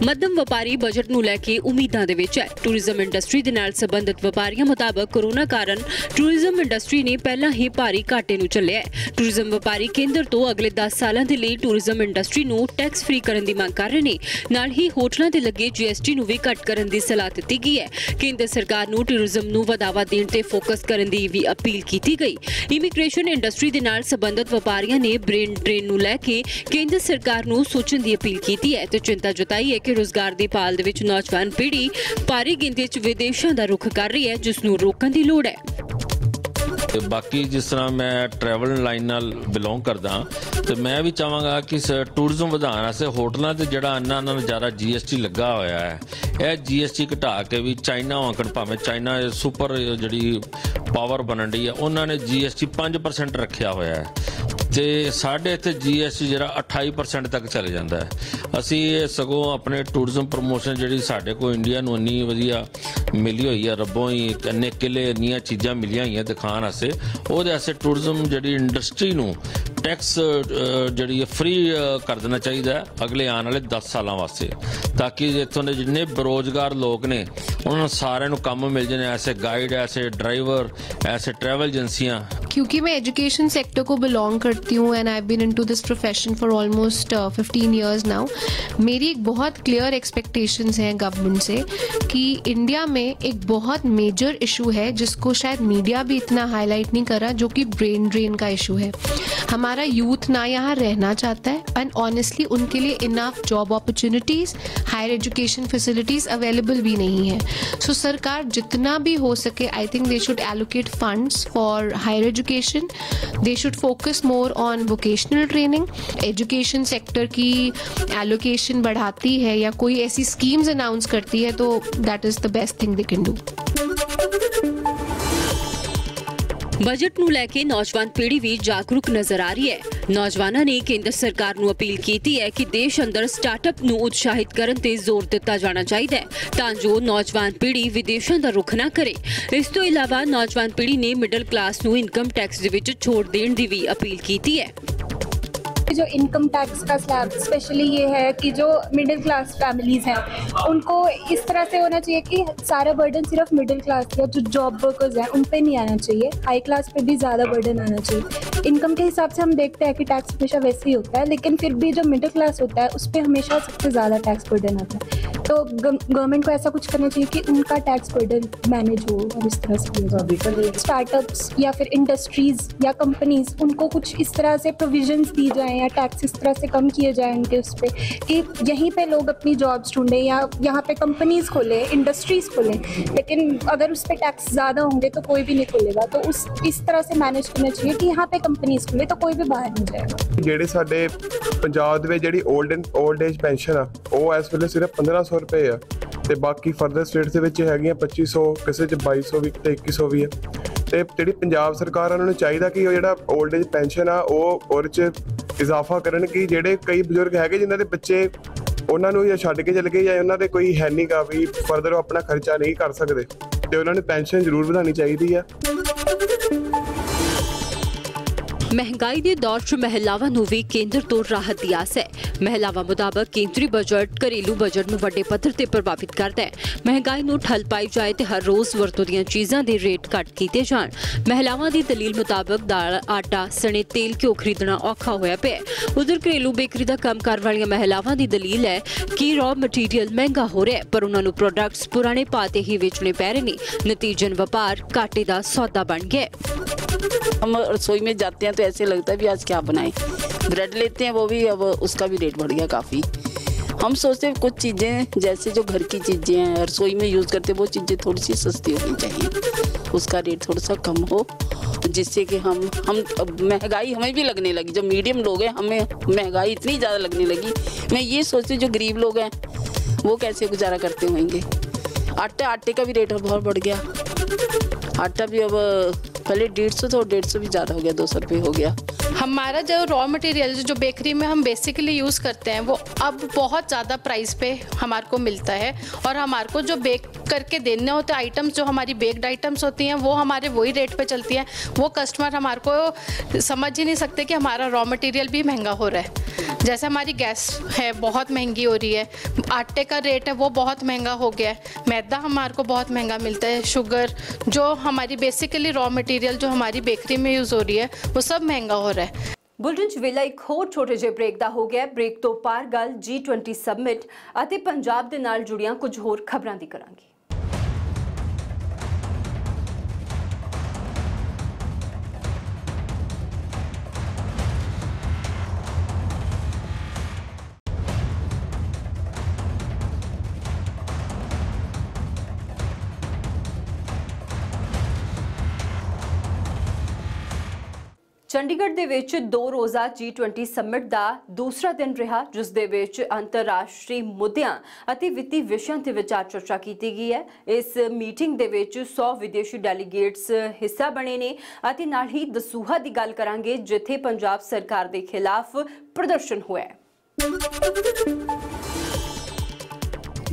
ਮੱਧਮ ਵਪਾਰੀ ਬਜਟ ਨੂੰ ਲੈ ਕੇ ਉਮੀਦਾਂ ਦੇ ਵਿੱਚ ਹੈ। ਟੂਰਿਜ਼ਮ ਇੰਡਸਟਰੀ ਦੇ ਨਾਲ ਸੰਬੰਧਿਤ ਵਪਾਰੀਆਂ ਮੁਤਾਬਕ ਕੋਰੋਨਾ ਕਾਰਨ ਟੂਰਿਜ਼ਮ ਇੰਡਸਟਰੀ ਨੇ ਪਹਿਲਾਂ ਹੀ ਭਾਰੀ ਘਾਟੇ ਨੂੰ ਚੱਲਿਆ ਹੈ। ਟੂਰਿਜ਼ਮ ਵਪਾਰੀ ਕੇਂਦਰ ਤੋਂ ਅਗਲੇ 10 ਸਾਲਾਂ ਦੇ ਲਈ ਟੂਰਿਜ਼ਮ ਇੰਡਸਟਰੀ ਨੂੰ ਟੈਕਸ ਫ੍ਰੀ ਕਰਨ ਦੀ ਮੰਗ ਕਰ ਰਹੇ ਨੇ। ਨਾਲ ਹੀ ਹੋਟਲਾਂ ਤੇ ਲੱਗੇ ਜੀਐਸਟੀ ਨੂੰ ਵੀ ਘੱਟ ਕਰਨ ਦੀ ਸਲਾਹ ਦਿੱਤੀ ਗਈ ਹੈ। ਕੇਂਦਰ ਸਰਕਾਰ ਨੂੰ ਟੂਰਿਜ਼ਮ ਨੂੰ ਵਧਾਵਾ ਦੇਣ ਤੇ ਫੋਕਸ ਕਰਨ ਦੀ ਵੀ ਅਪੀਲ ਕੀਤੀ ਗਈ। ਇਮੀਗ੍ਰੇਸ਼ਨ ਇੰਡਸਟਰੀ ਦੇ ਨਾਲ ਸੰਬੰਧਿਤ ਵਪਾਰੀਆਂ ਨੇ ਬ੍ਰੇਨ ਡਰੇਨ ਨੂੰ ਲੈ ਕੇ ਕੇਂਦਰ ਸਰਕਾਰ ਨੂੰ ਸੋਚਣ ਦੀ ਅਪੀਲ ਕੀਤੀ ਹੈ ਤੇ ਚਿੰਤਾ ਜਤਾਈ ਹੈ ਕਿ ਰੋਜ਼ਗਾਰ ਦੀ ਪਾਲ ਦੇ ਵਿੱਚ ਨੌਜਵਾਨ ਪੀੜ੍ਹੀ ਭਾਰੀ ਗਿਣਤੀ 'ਚ ਵਿਦੇਸ਼ਾਂ ਦਾ ਰੁਖ ਕਰ ਰਹੀ ਹੈ, ਜਿਸ ਨੂੰ ਰੋਕਣ ਦੀ ਲੋੜ ਹੈ। ਤੇ ਬਾਕੀ ਜਿਸ ਤਰ੍ਹਾਂ ਮੈਂ ਟਰੈਵਲ ਲਾਈਨ ਨਾਲ ਬਿਲੋਂਗ ਕਰਦਾ ਤੇ ਮੈਂ ਵੀ ਚਾਹਾਂਗਾ ਕਿ ਟੂਰਿਜ਼ਮ ਵਧਾਉਣ ਵਾਸਤੇ ਹੋਟਲਾਂ ਤੇ ਜਿਹੜਾ ਇੰਨਾ ਇੰਨਾ ਜ਼ਿਆਦਾ ਜੀਐਸਟੀ ਲੱਗਾ ਹੋਇਆ ਹੈ, ਇਹ ਜੀਐਸਟੀ ਘਟਾ ਕੇ ਵੀ ਚਾਈਨਾ ਆਂਕਣ ਭਾਵੇਂ ਚਾਈਨਾ ਸੁਪਰ ਜਿਹੜੀ ਪਾਵਰ ਬਣਨ ਦੀ ਹੈ, ਉਹਨਾਂ ਨੇ ਜੀਐਸਟੀ 5% ਰੱਖਿਆ ਹੋਇਆ ਹੈ। ਤੇ ਸਾਡੇ ਇੱਥੇ ਜੀਐਸਟੀ ਜਿਹੜਾ 28% ਤੱਕ ਚਲੇ ਜਾਂਦਾ ਹੈ, ਅਸੀਂ ਇਹ ਸਗੋਂ ਆਪਣੇ ਟੂਰਿਜ਼ਮ ਪ੍ਰੋਮੋਸ਼ਨ ਜਿਹੜੀ ਸਾਡੇ ਕੋਲ ਇੰਡੀਆ ਨੂੰ ਇੰਨੀ ਵਧੀਆ ਮਿਲੀ ਹੋਈ ਹੈ ਰੱਬੋਂ ਹੀ ਇੰਨੇ ਕਿਲੇ, ਇੰਨੀਆਂ ਚੀਜ਼ਾਂ ਮਿਲੀਆਂ ਹੋਈਆਂ ਦਿਖਾਉਣ ਵਾਸਤੇ, ਉਹਦੇ ਵਾਸਤੇ ਟੂਰਿਜ਼ਮ ਜਿਹੜੀ ਇੰਡਸਟਰੀ ਨੂੰ ਟੈਕਸ ਜਿਹੜੀ ਫ੍ਰੀ ਕਰ ਦੇਣਾ ਚਾਹੀਦਾ ਹੈ ਅਗਲੇ ਆਉਣ ਵਾਲੇ 10 ਸਾਲਾਂ ਵਾਸਤੇ ਤਾਂ ਕਿ ਇੱਥੋਂ ਦੇ ਜਿੰਨੇ ਬੇਰੋਜ਼ਗਾਰ ਲੋਕ ਨੇ ਉਹਨਾਂ ਨੂੰ ਸਾਰਿਆਂ ਨੂੰ ਕੰਮ ਮਿਲ ਜਾਣੇ ਐਸੇ ਗਾਈਡ ਐਸੇ ਡਰਾਈਵਰ ਐਸੇ ट्रैवल एजेंसियां क्योंकि मैं एजुकेशन सेक्टर को बिलोंग करती हूँ and I been into this profession for almost fifteen years now मेरी एक बहुत क्लियर एक्सपेक्टेशंस हैं गवर्नमेंट से कि इंडिया में एक बहुत मेजर इशू है जिसको शायद मीडिया भी इतना हाईलाइट नहीं कर रहा जो कि ब्रेन ड्रेन का इशू है हमारा यूथ ना यहाँ रहना चाहता है एंड ऑनेस्टली उनके लिए enough job opportunities higher education facilities available भी नहीं है। सो so, सरकार जितना भी हो सके I think they should allocate funds for higher education they should focus more on vocational training education sector की एलोकेशन बढ़ाती है या कोई ऐसी स्कीम्स अनाउंस करती है तो that is the best thing they can do budget ਨੂੰ ਲੈ ਕੇ ਨੌਜਵਾਨ ਪੀੜ੍ਹੀ ਵੀ ਜਾਗਰੂਕ ਨਜ਼ਰ ਆ ਰਹੀ ਹੈ। ਨੌਜਵਾਨਾਂ ਨੇ ਕੇਂਦਰ ਸਰਕਾਰ ਨੂੰ ਅਪੀਲ ਕੀਤੀ ਹੈ ਕਿ ਦੇਸ਼ ਅੰਦਰ ਸਟਾਰਟਅਪ ਨੂੰ ਉਤਸ਼ਾਹਿਤ ਕਰਨ ਤੇ ਜ਼ੋਰ ਦਿੱਤਾ ਜਾਣਾ ਚਾਹੀਦਾ ਹੈ, ਤਾਂ ਜੋ ਨੌਜਵਾਨ ਪੀੜ੍ਹੀ ਵਿਦੇਸ਼ਾਂ ਦਾ ਰੁਖ ਨਾ ਕਰੇ। ਇਸ ਤੋਂ ਇਲਾਵਾ ਨੌਜਵਾਨ ਪੀੜ੍ਹੀ ਨੇ ਮਿਡਲ ਕਲਾਸ ਨੂੰ ਇਨਕਮ ਟੈਕਸ ਦੇ ਵਿੱਚ ਛੋਟ ਦੇਣ ਦੀ ਵੀ ਅਪੀਲ ਕੀਤੀ ਹੈ। जो इनकम टैक्स का स्लैब स्पेशली ये है कि जो मिडिल क्लास फैमिलीज़ हैं, उनको इस तरह से होना चाहिए कि सारा बर्डन सिर्फ़ मिडिल क्लास या जो जॉब वर्कर्स हैं, उन पर नहीं आना चाहिए। हाई क्लास पे भी ज़्यादा बर्डन आना चाहिए। इनकम के हिसाब से हम देखते हैं कि टैक्स हमेशा वैसे ही होता है, लेकिन फिर भी जो मिडिल क्लास होता है, उस पर हमेशा सबसे ज़्यादा टैक्स बर्डन आता है। तो गवर्नमेंट को ऐसा कुछ करना चाहिए कि उनका टैक्स बर्डन मैनेज हो और इस तरह से स्टार्टअप्स या फिर इंडस्ट्रीज़ या कंपनीज़ उनको कुछ इस तरह से प्रोविजंस दी जाएँ हैं टैक्स इस तरह से कम किए जाएँ उनके उस पर कि यहीं पे लोग अपनी जॉब्स ढूंढें या यहाँ पे कंपनीज खोलें इंडस्ट्रीज़ खोलें लेकिन अगर उस पर टैक्स ज़्यादा होंगे तो कोई भी नहीं खोलेगा तो उस इस तरह से मैनेज करना चाहिए कि यहाँ पे कंपनीज खोले तो कोई भी ਬਾਹਰ ਨਹੀਂ ਜਾਏਗਾ ਜਿਹੜੇ ਸਾਡੇ ਪੰਜਾਬ ਦੇ ਵਿੱਚ ਜਿਹੜੀ old and old age pension ਆ ਉਹ ਇਸ ਵੇਲੇ ਸਿਰਫ 1500 ਰੁਪਏ ਆ ਤੇ ਬਾਕੀ ਫਰਦਰ ਸਟੇਟਸ ਦੇ ਵਿੱਚ ਹੈਗੀਆਂ 2500 ਕਿਸੇ ਚ 2200 ਵੀ ਤੇ 2100 ਵੀ ਆ ਤੇ ਜਿਹੜੀ ਪੰਜਾਬ ਸਰਕਾਰ ਉਹਨਾਂ ਨੂੰ ਚਾਹੀਦਾ ਕਿ ਉਹ ਜਿਹੜਾ 올ਡ ਏਜ ਪੈਨਸ਼ਨ ਆ ਉਹ ਉਹਦੇ ਚ ਇਜ਼ਾਫਾ ਕਰਨ ਕਿ ਜਿਹੜੇ ਕਈ ਬਜ਼ੁਰਗ ਹੈਗੇ ਜਿਨ੍ਹਾਂ ਦੇ ਬੱਚੇ ਉਹਨਾਂ ਨੂੰ ਜਾਂ ਛੱਡ ਕੇ ਚਲੇ ਗਏ ਜਾਂ ਉਹਨਾਂ ਦੇ ਕੋਈ ਹੈ ਨਹੀਂ ਗਾ ਵੀ ਫਰਦਰ ਉਹ ਆਪਣਾ ਖਰਚਾ ਨਹੀਂ ਕਰ ਸਕਦੇ, ਤੇ ਉਹਨਾਂ ਨੂੰ ਪੈਨਸ਼ਨ ਜ਼ਰੂਰ ਵਧਾਉਣੀ ਚਾਹੀਦੀ ਆ। ਮਹਿੰਗਾਈ ਦੇ ਦੌਰ 'ਚ ਮਹਿਲਾਵਾਂ ਨੂੰ ਵੀ ਕੇਂਦਰ ਤੋਂ ਰਾਹਤ ਦੀ ਆਸ ਹੈ ਮਹਿਲਾਵਾਂ ਮੁਤਾਬਕ ਕੇਂਦਰੀ ਬਜਟ ਘਰੇਲੂ ਬਜਟ ਨੂੰ ਵੱਡੇ ਪੱਧਰ ਤੇ ਪ੍ਰਭਾਵਿਤ ਕਰਦਾ ਹੈ ਮਹਿੰਗਾਈ ਨੂੰ ਠੱਲ ਪਾਈ ਜਾਏ ਤੇ ਹਰ ਰੋਜ਼ ਵਰਤੋਂ ਦੀਆਂ ਚੀਜ਼ਾਂ ਦੇ ਰੇਟ ਘੱਟ ਕੀਤੇ ਜਾਣ ਮਹਿਲਾਵਾਂ ਦੀ ਦਲੀਲ ਮੁਤਾਬਕ ਦਾਲ ਆਟਾ ਸਣੇ ਤੇਲ ਘਿਓ ਖਰੀਦਣਾ ਔਖਾ ਹੋਇਆ ਪਿਆ ਉਧਰ ਘਰੇਲੂ ਬੇਕਰੀ ਦਾ ਕੰਮ ਕਰਨ ਵਾਲੀਆਂ ਮਹਿਲਾਵਾਂ ਦੀ ਦਲੀਲ ਹੈ ਕਿ ਰॉ ਮਟੀਰੀਅਲ ਮਹਿੰਗਾ ਹੋ ਰਿਹਾ ਹੈ ਪਰ ਉਹਨਾਂ ਨੂੰ ਪ੍ਰੋਡਕਟਸ ਪੁਰਾਣੇ ਭਾਅ ਤੇ ਹੀ ਵੇਚਣੇ ਪੈ ਰਹੇ ਨੇ ਨਤੀਜਨ ਵਪਾਰ ਘਾਟੇ ਦਾ ਸੌਦਾ ਬਣ ਗਿਆ ਹੈ हम रसोई में जाते हैं तो ऐसे लगता है भी आज क्या बनाए। ब्रेड लेते हैं, वो भी अब उसका भी रेट बढ़ गया काफ़ी। हम सोचते हैं कुछ चीज़ें, जैसे जो घर की चीज़ें हैं, रसोई में यूज़ करते हैं, वो चीज़ें थोड़ी सी सस्ती होनी चाहिए। उसका रेट थोड़ा सा कम हो जिससे कि हम हम महँगाई हमें भी लगने लगी। जो मीडियम लोग हैं, हमें महँगाई इतनी ज़्यादा लगने लगी। मैं ये सोचती जो गरीब लोग हैं, वो कैसे गुजारा करते होंगे? आटे आटे का भी रेट बहुत बढ़ गया। आटा भी अब, पहले डेढ़ सौ था और डेढ़ सौ भी ज़्यादा हो गया, दो सौ रुपये हो गया। हमारा जो रॉ मटेरियल जो बेकरी में हम बेसिकली यूज़ करते हैं, वो अब बहुत ज़्यादा प्राइस पे हमारे को मिलता है। और हमारे को जो बेक करके देने होते आइटम्स जो हमारी बेक्ड आइटम्स होती हैं, वो हमारे वही रेट पे चलती हैं। वो कस्टमर हमारे को समझ ही नहीं सकते कि हमारा रॉ मटेरियल भी महँगा हो रहा है। जैसे हमारी गैस है, बहुत महँगी हो रही है। आटे का रेट है, वो बहुत महँगा हो गया है। मैदा हमारे को बहुत महँगा मिलता है। शुगर जो हमारी बेसिकली रॉ मटेरियल जो हमारी बेकरी में यूज़ हो रही है वो सब महंगा हो रहा है ਬੁਲਟਨ ਚ ਵੇਲਾ ਇੱਕ ਹੋਰ ਛੋਟੇ ਜਿਹੇ ਬ੍ਰੇਕ ਦਾ ਹੋ ਗਿਆ ਬ੍ਰੇਕ ਤੋਂ ਪਾਰ ਗੱਲ G20 ਸਬਮਿਟ ਅਤੇ ਪੰਜਾਬ ਦੇ ਨਾਲ ਜੁੜੀਆਂ ਕੁਝ ਹੋਰ ਖਬਰਾਂ ਦੀ ਕਰਾਂਗੇ ਚੰਡੀਗੜ੍ਹ ਦੇ ਵਿੱਚ ਦੋ ਰੋਜ਼ਾ G20 ਸਮਿਟ ਦਾ ਦੂਸਰਾ ਦਿਨ ਰਿਹਾ, ਜਿਸ ਦੇ ਵਿੱਚ ਅੰਤਰਰਾਸ਼ਟਰੀ ਮੁੱਦਿਆਂ ਅਤੇ ਵਿੱਤੀ ਵਿਸ਼ਿਆਂ ਤੇ ਵਿਚਾਰ ਚਰਚਾ ਕੀਤੀ ਗਈ ਹੈ। ਇਸ ਮੀਟਿੰਗ ਦੇ ਵਿੱਚ 100 ਵਿਦੇਸ਼ੀ ਡੈਲੀਗੇਟਸ ਹਿੱਸਾ ਬਣੇ ਨੇ ਅਤੇ ਨਾਲ ਹੀ ਦਸੂਹਾ ਦੀ ਗੱਲ ਕਰਾਂਗੇ, ਜਿੱਥੇ ਪੰਜਾਬ ਸਰਕਾਰ ਦੇ ਖਿਲਾਫ ਪ੍ਰਦਰਸ਼ਨ ਹੋਇਆ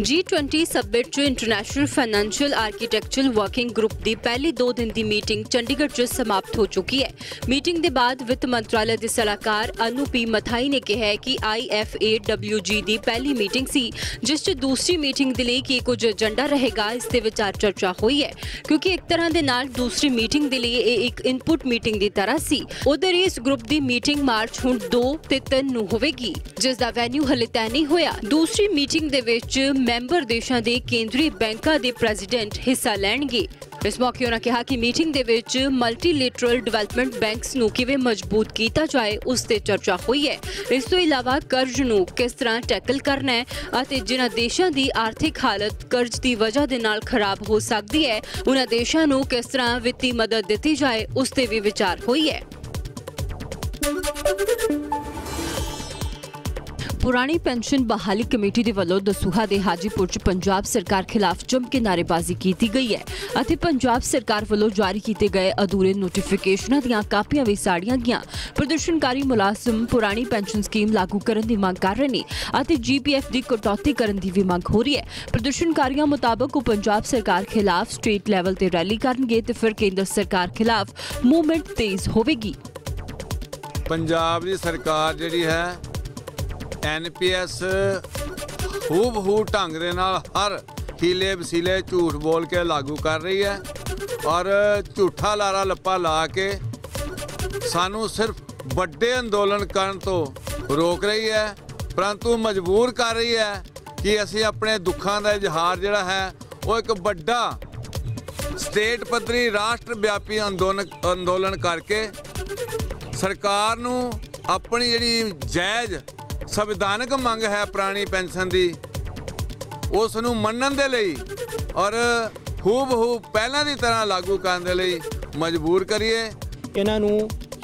G20 ਸਬਮਿਟ 'ਚ international financial architectural working group ਦੀ ਪਹਿਲੀ 2 ਦਿਨ ਦੀ ਮੀਟਿੰਗ ਚੰਡੀਗੜ੍ਹ 'ਚ ਸਮਾਪਤ ਹੋ ਚੁੱਕੀ ਹੈ। ਮੀਟਿੰਗ ਦੇ ਬਾਅਦ ਵਿੱਤ ਮੰਤਰਾਲੇ ਦੇ ਸਲਾਹਕਾਰ ਅਨੂ ਪੀ ਮਥਾਈ ਨੇ ਕਿਹਾ ਕਿ IFAWG ਦੀ ਪਹਿਲੀ ਮੀਟਿੰਗ ਸੀ, ਜਿਸ 'ਚ ਦੂਸਰੀ ਮੀਟਿੰਗ ਦੇ ਲਈ ਕੀ ਕੁਝ ਏਜੰਡਾ ਰਹੇਗਾ, ਇਸ ਤੇ ਵਿਚਾਰ ਚਰਚਾ ਹੋਈ ਹੈ। ਕਿਉਂਕਿ ਇੱਕ ਤਰ੍ਹਾਂ ਦੇ ਨਾਲ ਦੂਸਰੀ ਮੀਟਿੰਗ ਦੇ ਲਈ ਇਹ ਇੱਕ ਇਨਪੁਟ ਮੀਟਿੰਗ ਦੀ ਤਰ੍ਹਾਂ ਸੀ। ਉਧਰ ਇਸ ਗਰੁੱਪ ਦੀ ਮੀਟਿੰਗ ਮਾਰਚ ਹੁਣ 2 ਤੇ 3 ਨੂੰ ਹੋਵੇਗੀ, ਜਿਸ ਦਾ ਵੈਨਿਊ ਹਲੇ ਤੈਅ ਨਹੀਂ ਹੋਇਆ। ਦੂਸਰੀ ਮੀਟਿੰਗ ਦੇ ਵਿੱਚ ਮੈਂਬਰ ਦੇਸ਼ਾਂ ਦੇ ਕੇਂਦਰੀ ਬੈਂਕਾਂ ਦੇ ਪ੍ਰੈਜ਼ੀਡੈਂਟ ਹਿੱਸਾ ਲੈਣਗੇ। ਇਸ ਮੌਕੇ ਉਹਨਾਂ ਕਿਹਾ ਕਿ ਮੀਟਿੰਗ ਦੇ ਵਿੱਚ ਮਲਟੀਲੇਟਰਲ ਡਿਵੈਲਪਮੈਂਟ ਬੈਂਕਸ ਨੂੰ ਕਿਵੇਂ ਮਜ਼ਬੂਤ ਕੀਤਾ ਜਾਏ, ਉਸ ਤੇ ਚਰਚਾ ਹੋਈ ਹੈ। ਇਸ ਤੋਂ ਇਲਾਵਾ ਕਰਜ਼ ਨੂੰ ਕਿਸ ਤਰ੍ਹਾਂ ਟੈਕਲ ਕਰਨਾ ਹੈ ਅਤੇ ਜਿਨ੍ਹਾਂ ਦੇਸ਼ਾਂ ਦੀ ਆਰਥਿਕ ਹਾਲਤ ਕਰਜ਼ ਦੀ ਵਜ੍ਹਾ ਦੇ ਨਾਲ ਖਰਾਬ ਹੋ ਸਕਦੀ ਹੈ ਉਹਨਾਂ ਦੇਸ਼ਾਂ ਨੂੰ ਕਿਸ ਤਰ੍ਹਾਂ ਵਿੱਤੀ ਮਦਦ ਦਿੱਤੀ ਜਾਏ, ਉਸ ਤੇ ਵੀ ਵਿਚਾਰ ਹੋਈ ਹੈ। ਪੁਰਾਣੀ ਪੈਨਸ਼ਨ ਬਹਾਲੀ ਕਮੇਟੀ ਦੇ ਵੱਲੋਂ ਦਸੂਹਾ ਦੇ ਹਾਜੀਪੁਰ ਚ ਪੰਜਾਬ ਸਰਕਾਰ ਖਿਲਾਫ ਜੰਮ ਕੇ ਨਾਅਰੇਬਾਜ਼ੀ ਕੀਤੀ ਗਈ ਹੈ ਅਤੇ ਪੰਜਾਬ ਸਰਕਾਰ ਵੱਲੋਂ ਜਾਰੀ ਕੀਤੇ ਗਏ ਅਧੂਰੇ ਨੋਟੀਫਿਕੇਸ਼ਨਾਂ ਦੀਆਂ ਕਾਪੀਆਂ ਵੀ ਸਾੜੀਆਂ ਗਈਆਂ। ਪ੍ਰਦਰਸ਼ਨਕਾਰੀ ਮੁਲਾਜ਼ਮ ਪੁਰਾਣੀ ਪੈਨਸ਼ਨ ਸਕੀਮ ਲਾਗੂ ਕਰਨ ਦੀ ਮੰਗ ਕਰ ਰਹੇ ਨੇ ਅਤੇ ਜੀਪੀਐਫ ਦੀ ਕਟੌਤੀ ਕਰਨ ਦੀ ਵੀ ਮੰਗ ਹੋ ਰਹੀ ਹੈ। ਪ੍ਰਦਰਸ਼ਨਕਾਰੀਆਂ ਮੁਤਾਬਕ ਉਹ ਪੰਜਾਬ ਸਰਕਾਰ ਖਿਲਾਫ ਸਟੇਟ ਲੈਵਲ ਤੇ ਰੈਲੀ ਕਰਨਗੇ ਤੇ ਫਿਰ ਕੇਂਦਰ ਸਰਕਾਰ ਖਿਲਾਫ ਮੂਵਮੈਂਟ ਤੇਜ਼ ਹੋਵੇਗੀ। ਪੰਜਾਬ ਦੀ ਸਰਕਾਰ ਜਿਹੜੀ ਹੈ ਐਨਪੀਐਸ ਹੂਬ ਹੂ ਢੰਗ ਦੇ ਨਾਲ ਹਰ ਹੀਲੇ ਵਸੀਲੇ ਝੂਠ ਬੋਲ ਕੇ ਲਾਗੂ ਕਰ ਰਹੀ ਹੈ। ਔਰ ਝੂਠਾ ਲਾਰਾ ਲੱਪਾ ਲਾ ਕੇ ਸਾਨੂੰ ਸਿਰਫ ਵੱਡੇ ਅੰਦੋਲਨ ਕਰਨ ਤੋਂ ਰੋਕ ਰਹੀ ਹੈ। ਪਰੰਤੂ ਮਜਬੂਰ ਕਰ ਰਹੀ ਹੈ ਕਿ ਅਸੀਂ ਆਪਣੇ ਦੁੱਖਾਂ ਦਾ ਇਜ਼ਹਾਰ ਜਿਹੜਾ ਹੈ, ਉਹ ਇੱਕ ਵੱਡਾ ਸਟੇਟ ਪੱਧਰੀ ਰਾਸ਼ਟਰ ਵਿਆਪੀ ਅੰਦੋਲਨ ਅੰਦੋਲਨ ਕਰਕੇ ਸਰਕਾਰ ਨੂੰ ਆਪਣੀ ਜਿਹੜੀ ਜਾਇਜ਼ ਸੰਵਿਧਾਨਕ ਮੰਗ ਹੈ ਪੁਰਾਣੀ ਪੈਨਸ਼ਨ ਦੀ। ਉਸ ਨੂੰ ਮੰਨਣ ਦੇ ਲਈ ਔਰ ਹੂਬ ਹੂ ਪਹਿਲਾਂ ਦੀ ਤਰ੍ਹਾਂ ਲਾਗੂ ਕਰਨ ਦੇ ਲਈ ਮਜਬੂਰ ਕਰੀਏ। ਇਹਨਾਂ ਨੂੰ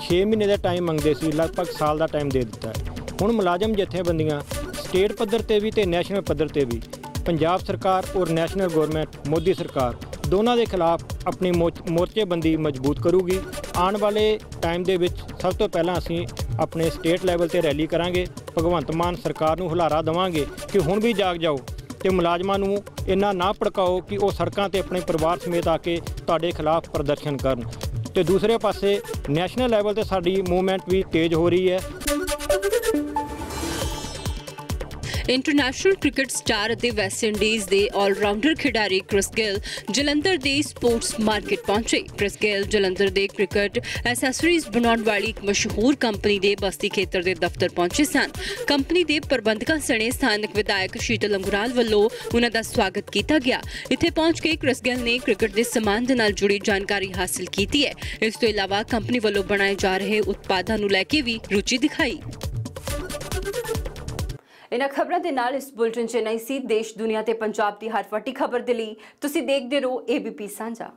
6 ਮਹੀਨੇ ਦਾ ਟਾਈਮ ਮੰਗਦੇ ਸੀ, ਲਗਭਗ ਸਾਲ ਦਾ ਟਾਈਮ ਦੇ ਦਿੱਤਾ। ਹੁਣ ਮੁਲਾਜ਼ਮ ਜਥੇਬੰਦੀਆਂ ਸਟੇਟ ਪੱਧਰ ਤੇ ਵੀ ਤੇ ਨੈਸ਼ਨਲ ਪੱਧਰ ਤੇ ਵੀ, ਪੰਜਾਬ ਸਰਕਾਰ ਔਰ ਨੈਸ਼ਨਲ ਗਵਰਨਮੈਂਟ ਮੋਦੀ ਸਰਕਾਰ ਦੋਨਾਂ ਦੇ ਖਿਲਾਫ ਆਪਣੀ ਮੋਰਚੇਬੰਦੀ ਮਜ਼ਬੂਤ ਕਰੂਗੀ। ਆਉਣ ਵਾਲੇ ਟਾਈਮ ਦੇ ਵਿੱਚ ਸਭ ਤੋਂ ਪਹਿਲਾਂ ਅਸੀਂ ਆਪਣੇ ਸਟੇਟ ਲੈਵਲ ਤੇ ਰੈਲੀ ਕਰਾਂਗੇ, ਭਗਵੰਤ ਮਾਨ ਸਰਕਾਰ ਨੂੰ ਹੁਲਾਰਾ ਦੇਵਾਂਗੇ ਕਿ ਹੁਣ ਵੀ ਜਾਗ ਜਾਓ ਤੇ ਮੁਲਾਜ਼ਮਾਂ ਨੂੰ ਇੰਨਾ ਨਾ ਭੜਕਾਓ ਕਿ ਉਹ ਸੜਕਾਂ ਤੇ ਆਪਣੇ ਪਰਿਵਾਰ ਸਮੇਤ ਆ ਕੇ ਤੁਹਾਡੇ ਖਿਲਾਫ ਪ੍ਰਦਰਸ਼ਨ ਕਰਨ। ਤੇ ਦੂਸਰੇ ਪਾਸੇ ਨੈਸ਼ਨਲ ਲੈਵਲ ਤੇ ਸਾਡੀ ਮੂਵਮੈਂਟ ਵੀ ਤੇਜ਼ ਹੋ ਰਹੀ ਹੈ। ਇੰਟਰਨੈਸ਼ਨਲ ਕ੍ਰਿਕਟ ਸਟਾਰ ਅਤੇ ਵੈਸਟ ਇੰਡੀਜ਼ ਦੇ ਆਲਰਾਊਂਡਰ ਖਿਡਾਰੀ ਕ੍ਰਿਸ ਗੇਲ ਜਲੰਧਰ ਦੇ ਸਪੋਰਟਸ ਮਾਰਕੀਟ ਪਹੁੰਚੇ। ਕ੍ਰਿਸ ਗੇਲ ਜਲੰਧਰ ਦੇ ਕ੍ਰਿਕਟ ਐਸੈਸਰੀਜ਼ ਬਣਾਉਣ ਵਾਲੀ ਇੱਕ ਮਸ਼ਹੂਰ ਕੰਪਨੀ ਦੇ ਬਸਤੀ ਖੇਤਰ ਦੇ ਦਫ਼ਤਰ ਪਹੁੰਚੇ ਸਨ। ਕੰਪਨੀ ਦੇ ਪ੍ਰਬੰਧਕਾਂ ਸਣੇ ਸਥਾਨਕ ਵਿਧਾਇਕ ਸ਼ੀਤਲ ਅੰਗੁਰਾਲ ਵੱਲੋਂ ਉਹਨਾਂ ਦਾ ਸਵਾਗਤ ਕੀਤਾ ਗਿਆ। ਇੱਥੇ ਪਹੁੰਚ ਕੇ ਕ੍ਰਿਸ ਗੇਲ ਨੇ ਕ੍ਰਿਕਟ ਦੇ ਸਮਾਨ ਦੇ ਨਾਲ ਜੁੜੀ ਜਾਣਕਾਰੀ ਹਾਸਲ ਕੀਤੀ ਹੈ। ਇਸ ਤੋਂ ਇਲਾਵਾ ਕੰਪਨੀ ਵੱਲੋਂ ਬਣਾਏ ਜਾ ਰਹੇ ਉਤਪਾਦਾਂ ਨੂੰ ਲੈ ਕੇ ਵੀ ਰੁਚੀ ਦਿਖਾਈ। ਇਹਨਾਂ ਖਬਰਾਂ ਦੇ ਨਾਲ ਇਸ ਬੁਲਟਨ ਚ ਨਹੀਂ ਸੀ। ਦੇਸ਼, ਦੁਨੀਆ ਤੇ ਪੰਜਾਬ ਦੀ ਹਰ ਵੱਡੀ ਖਬਰ ਦੇ ਲਈ ਤੁਸੀਂ ਦੇਖਦੇ ਰਹੋ ਏਬੀਪੀ ਸਾਂਝਾ।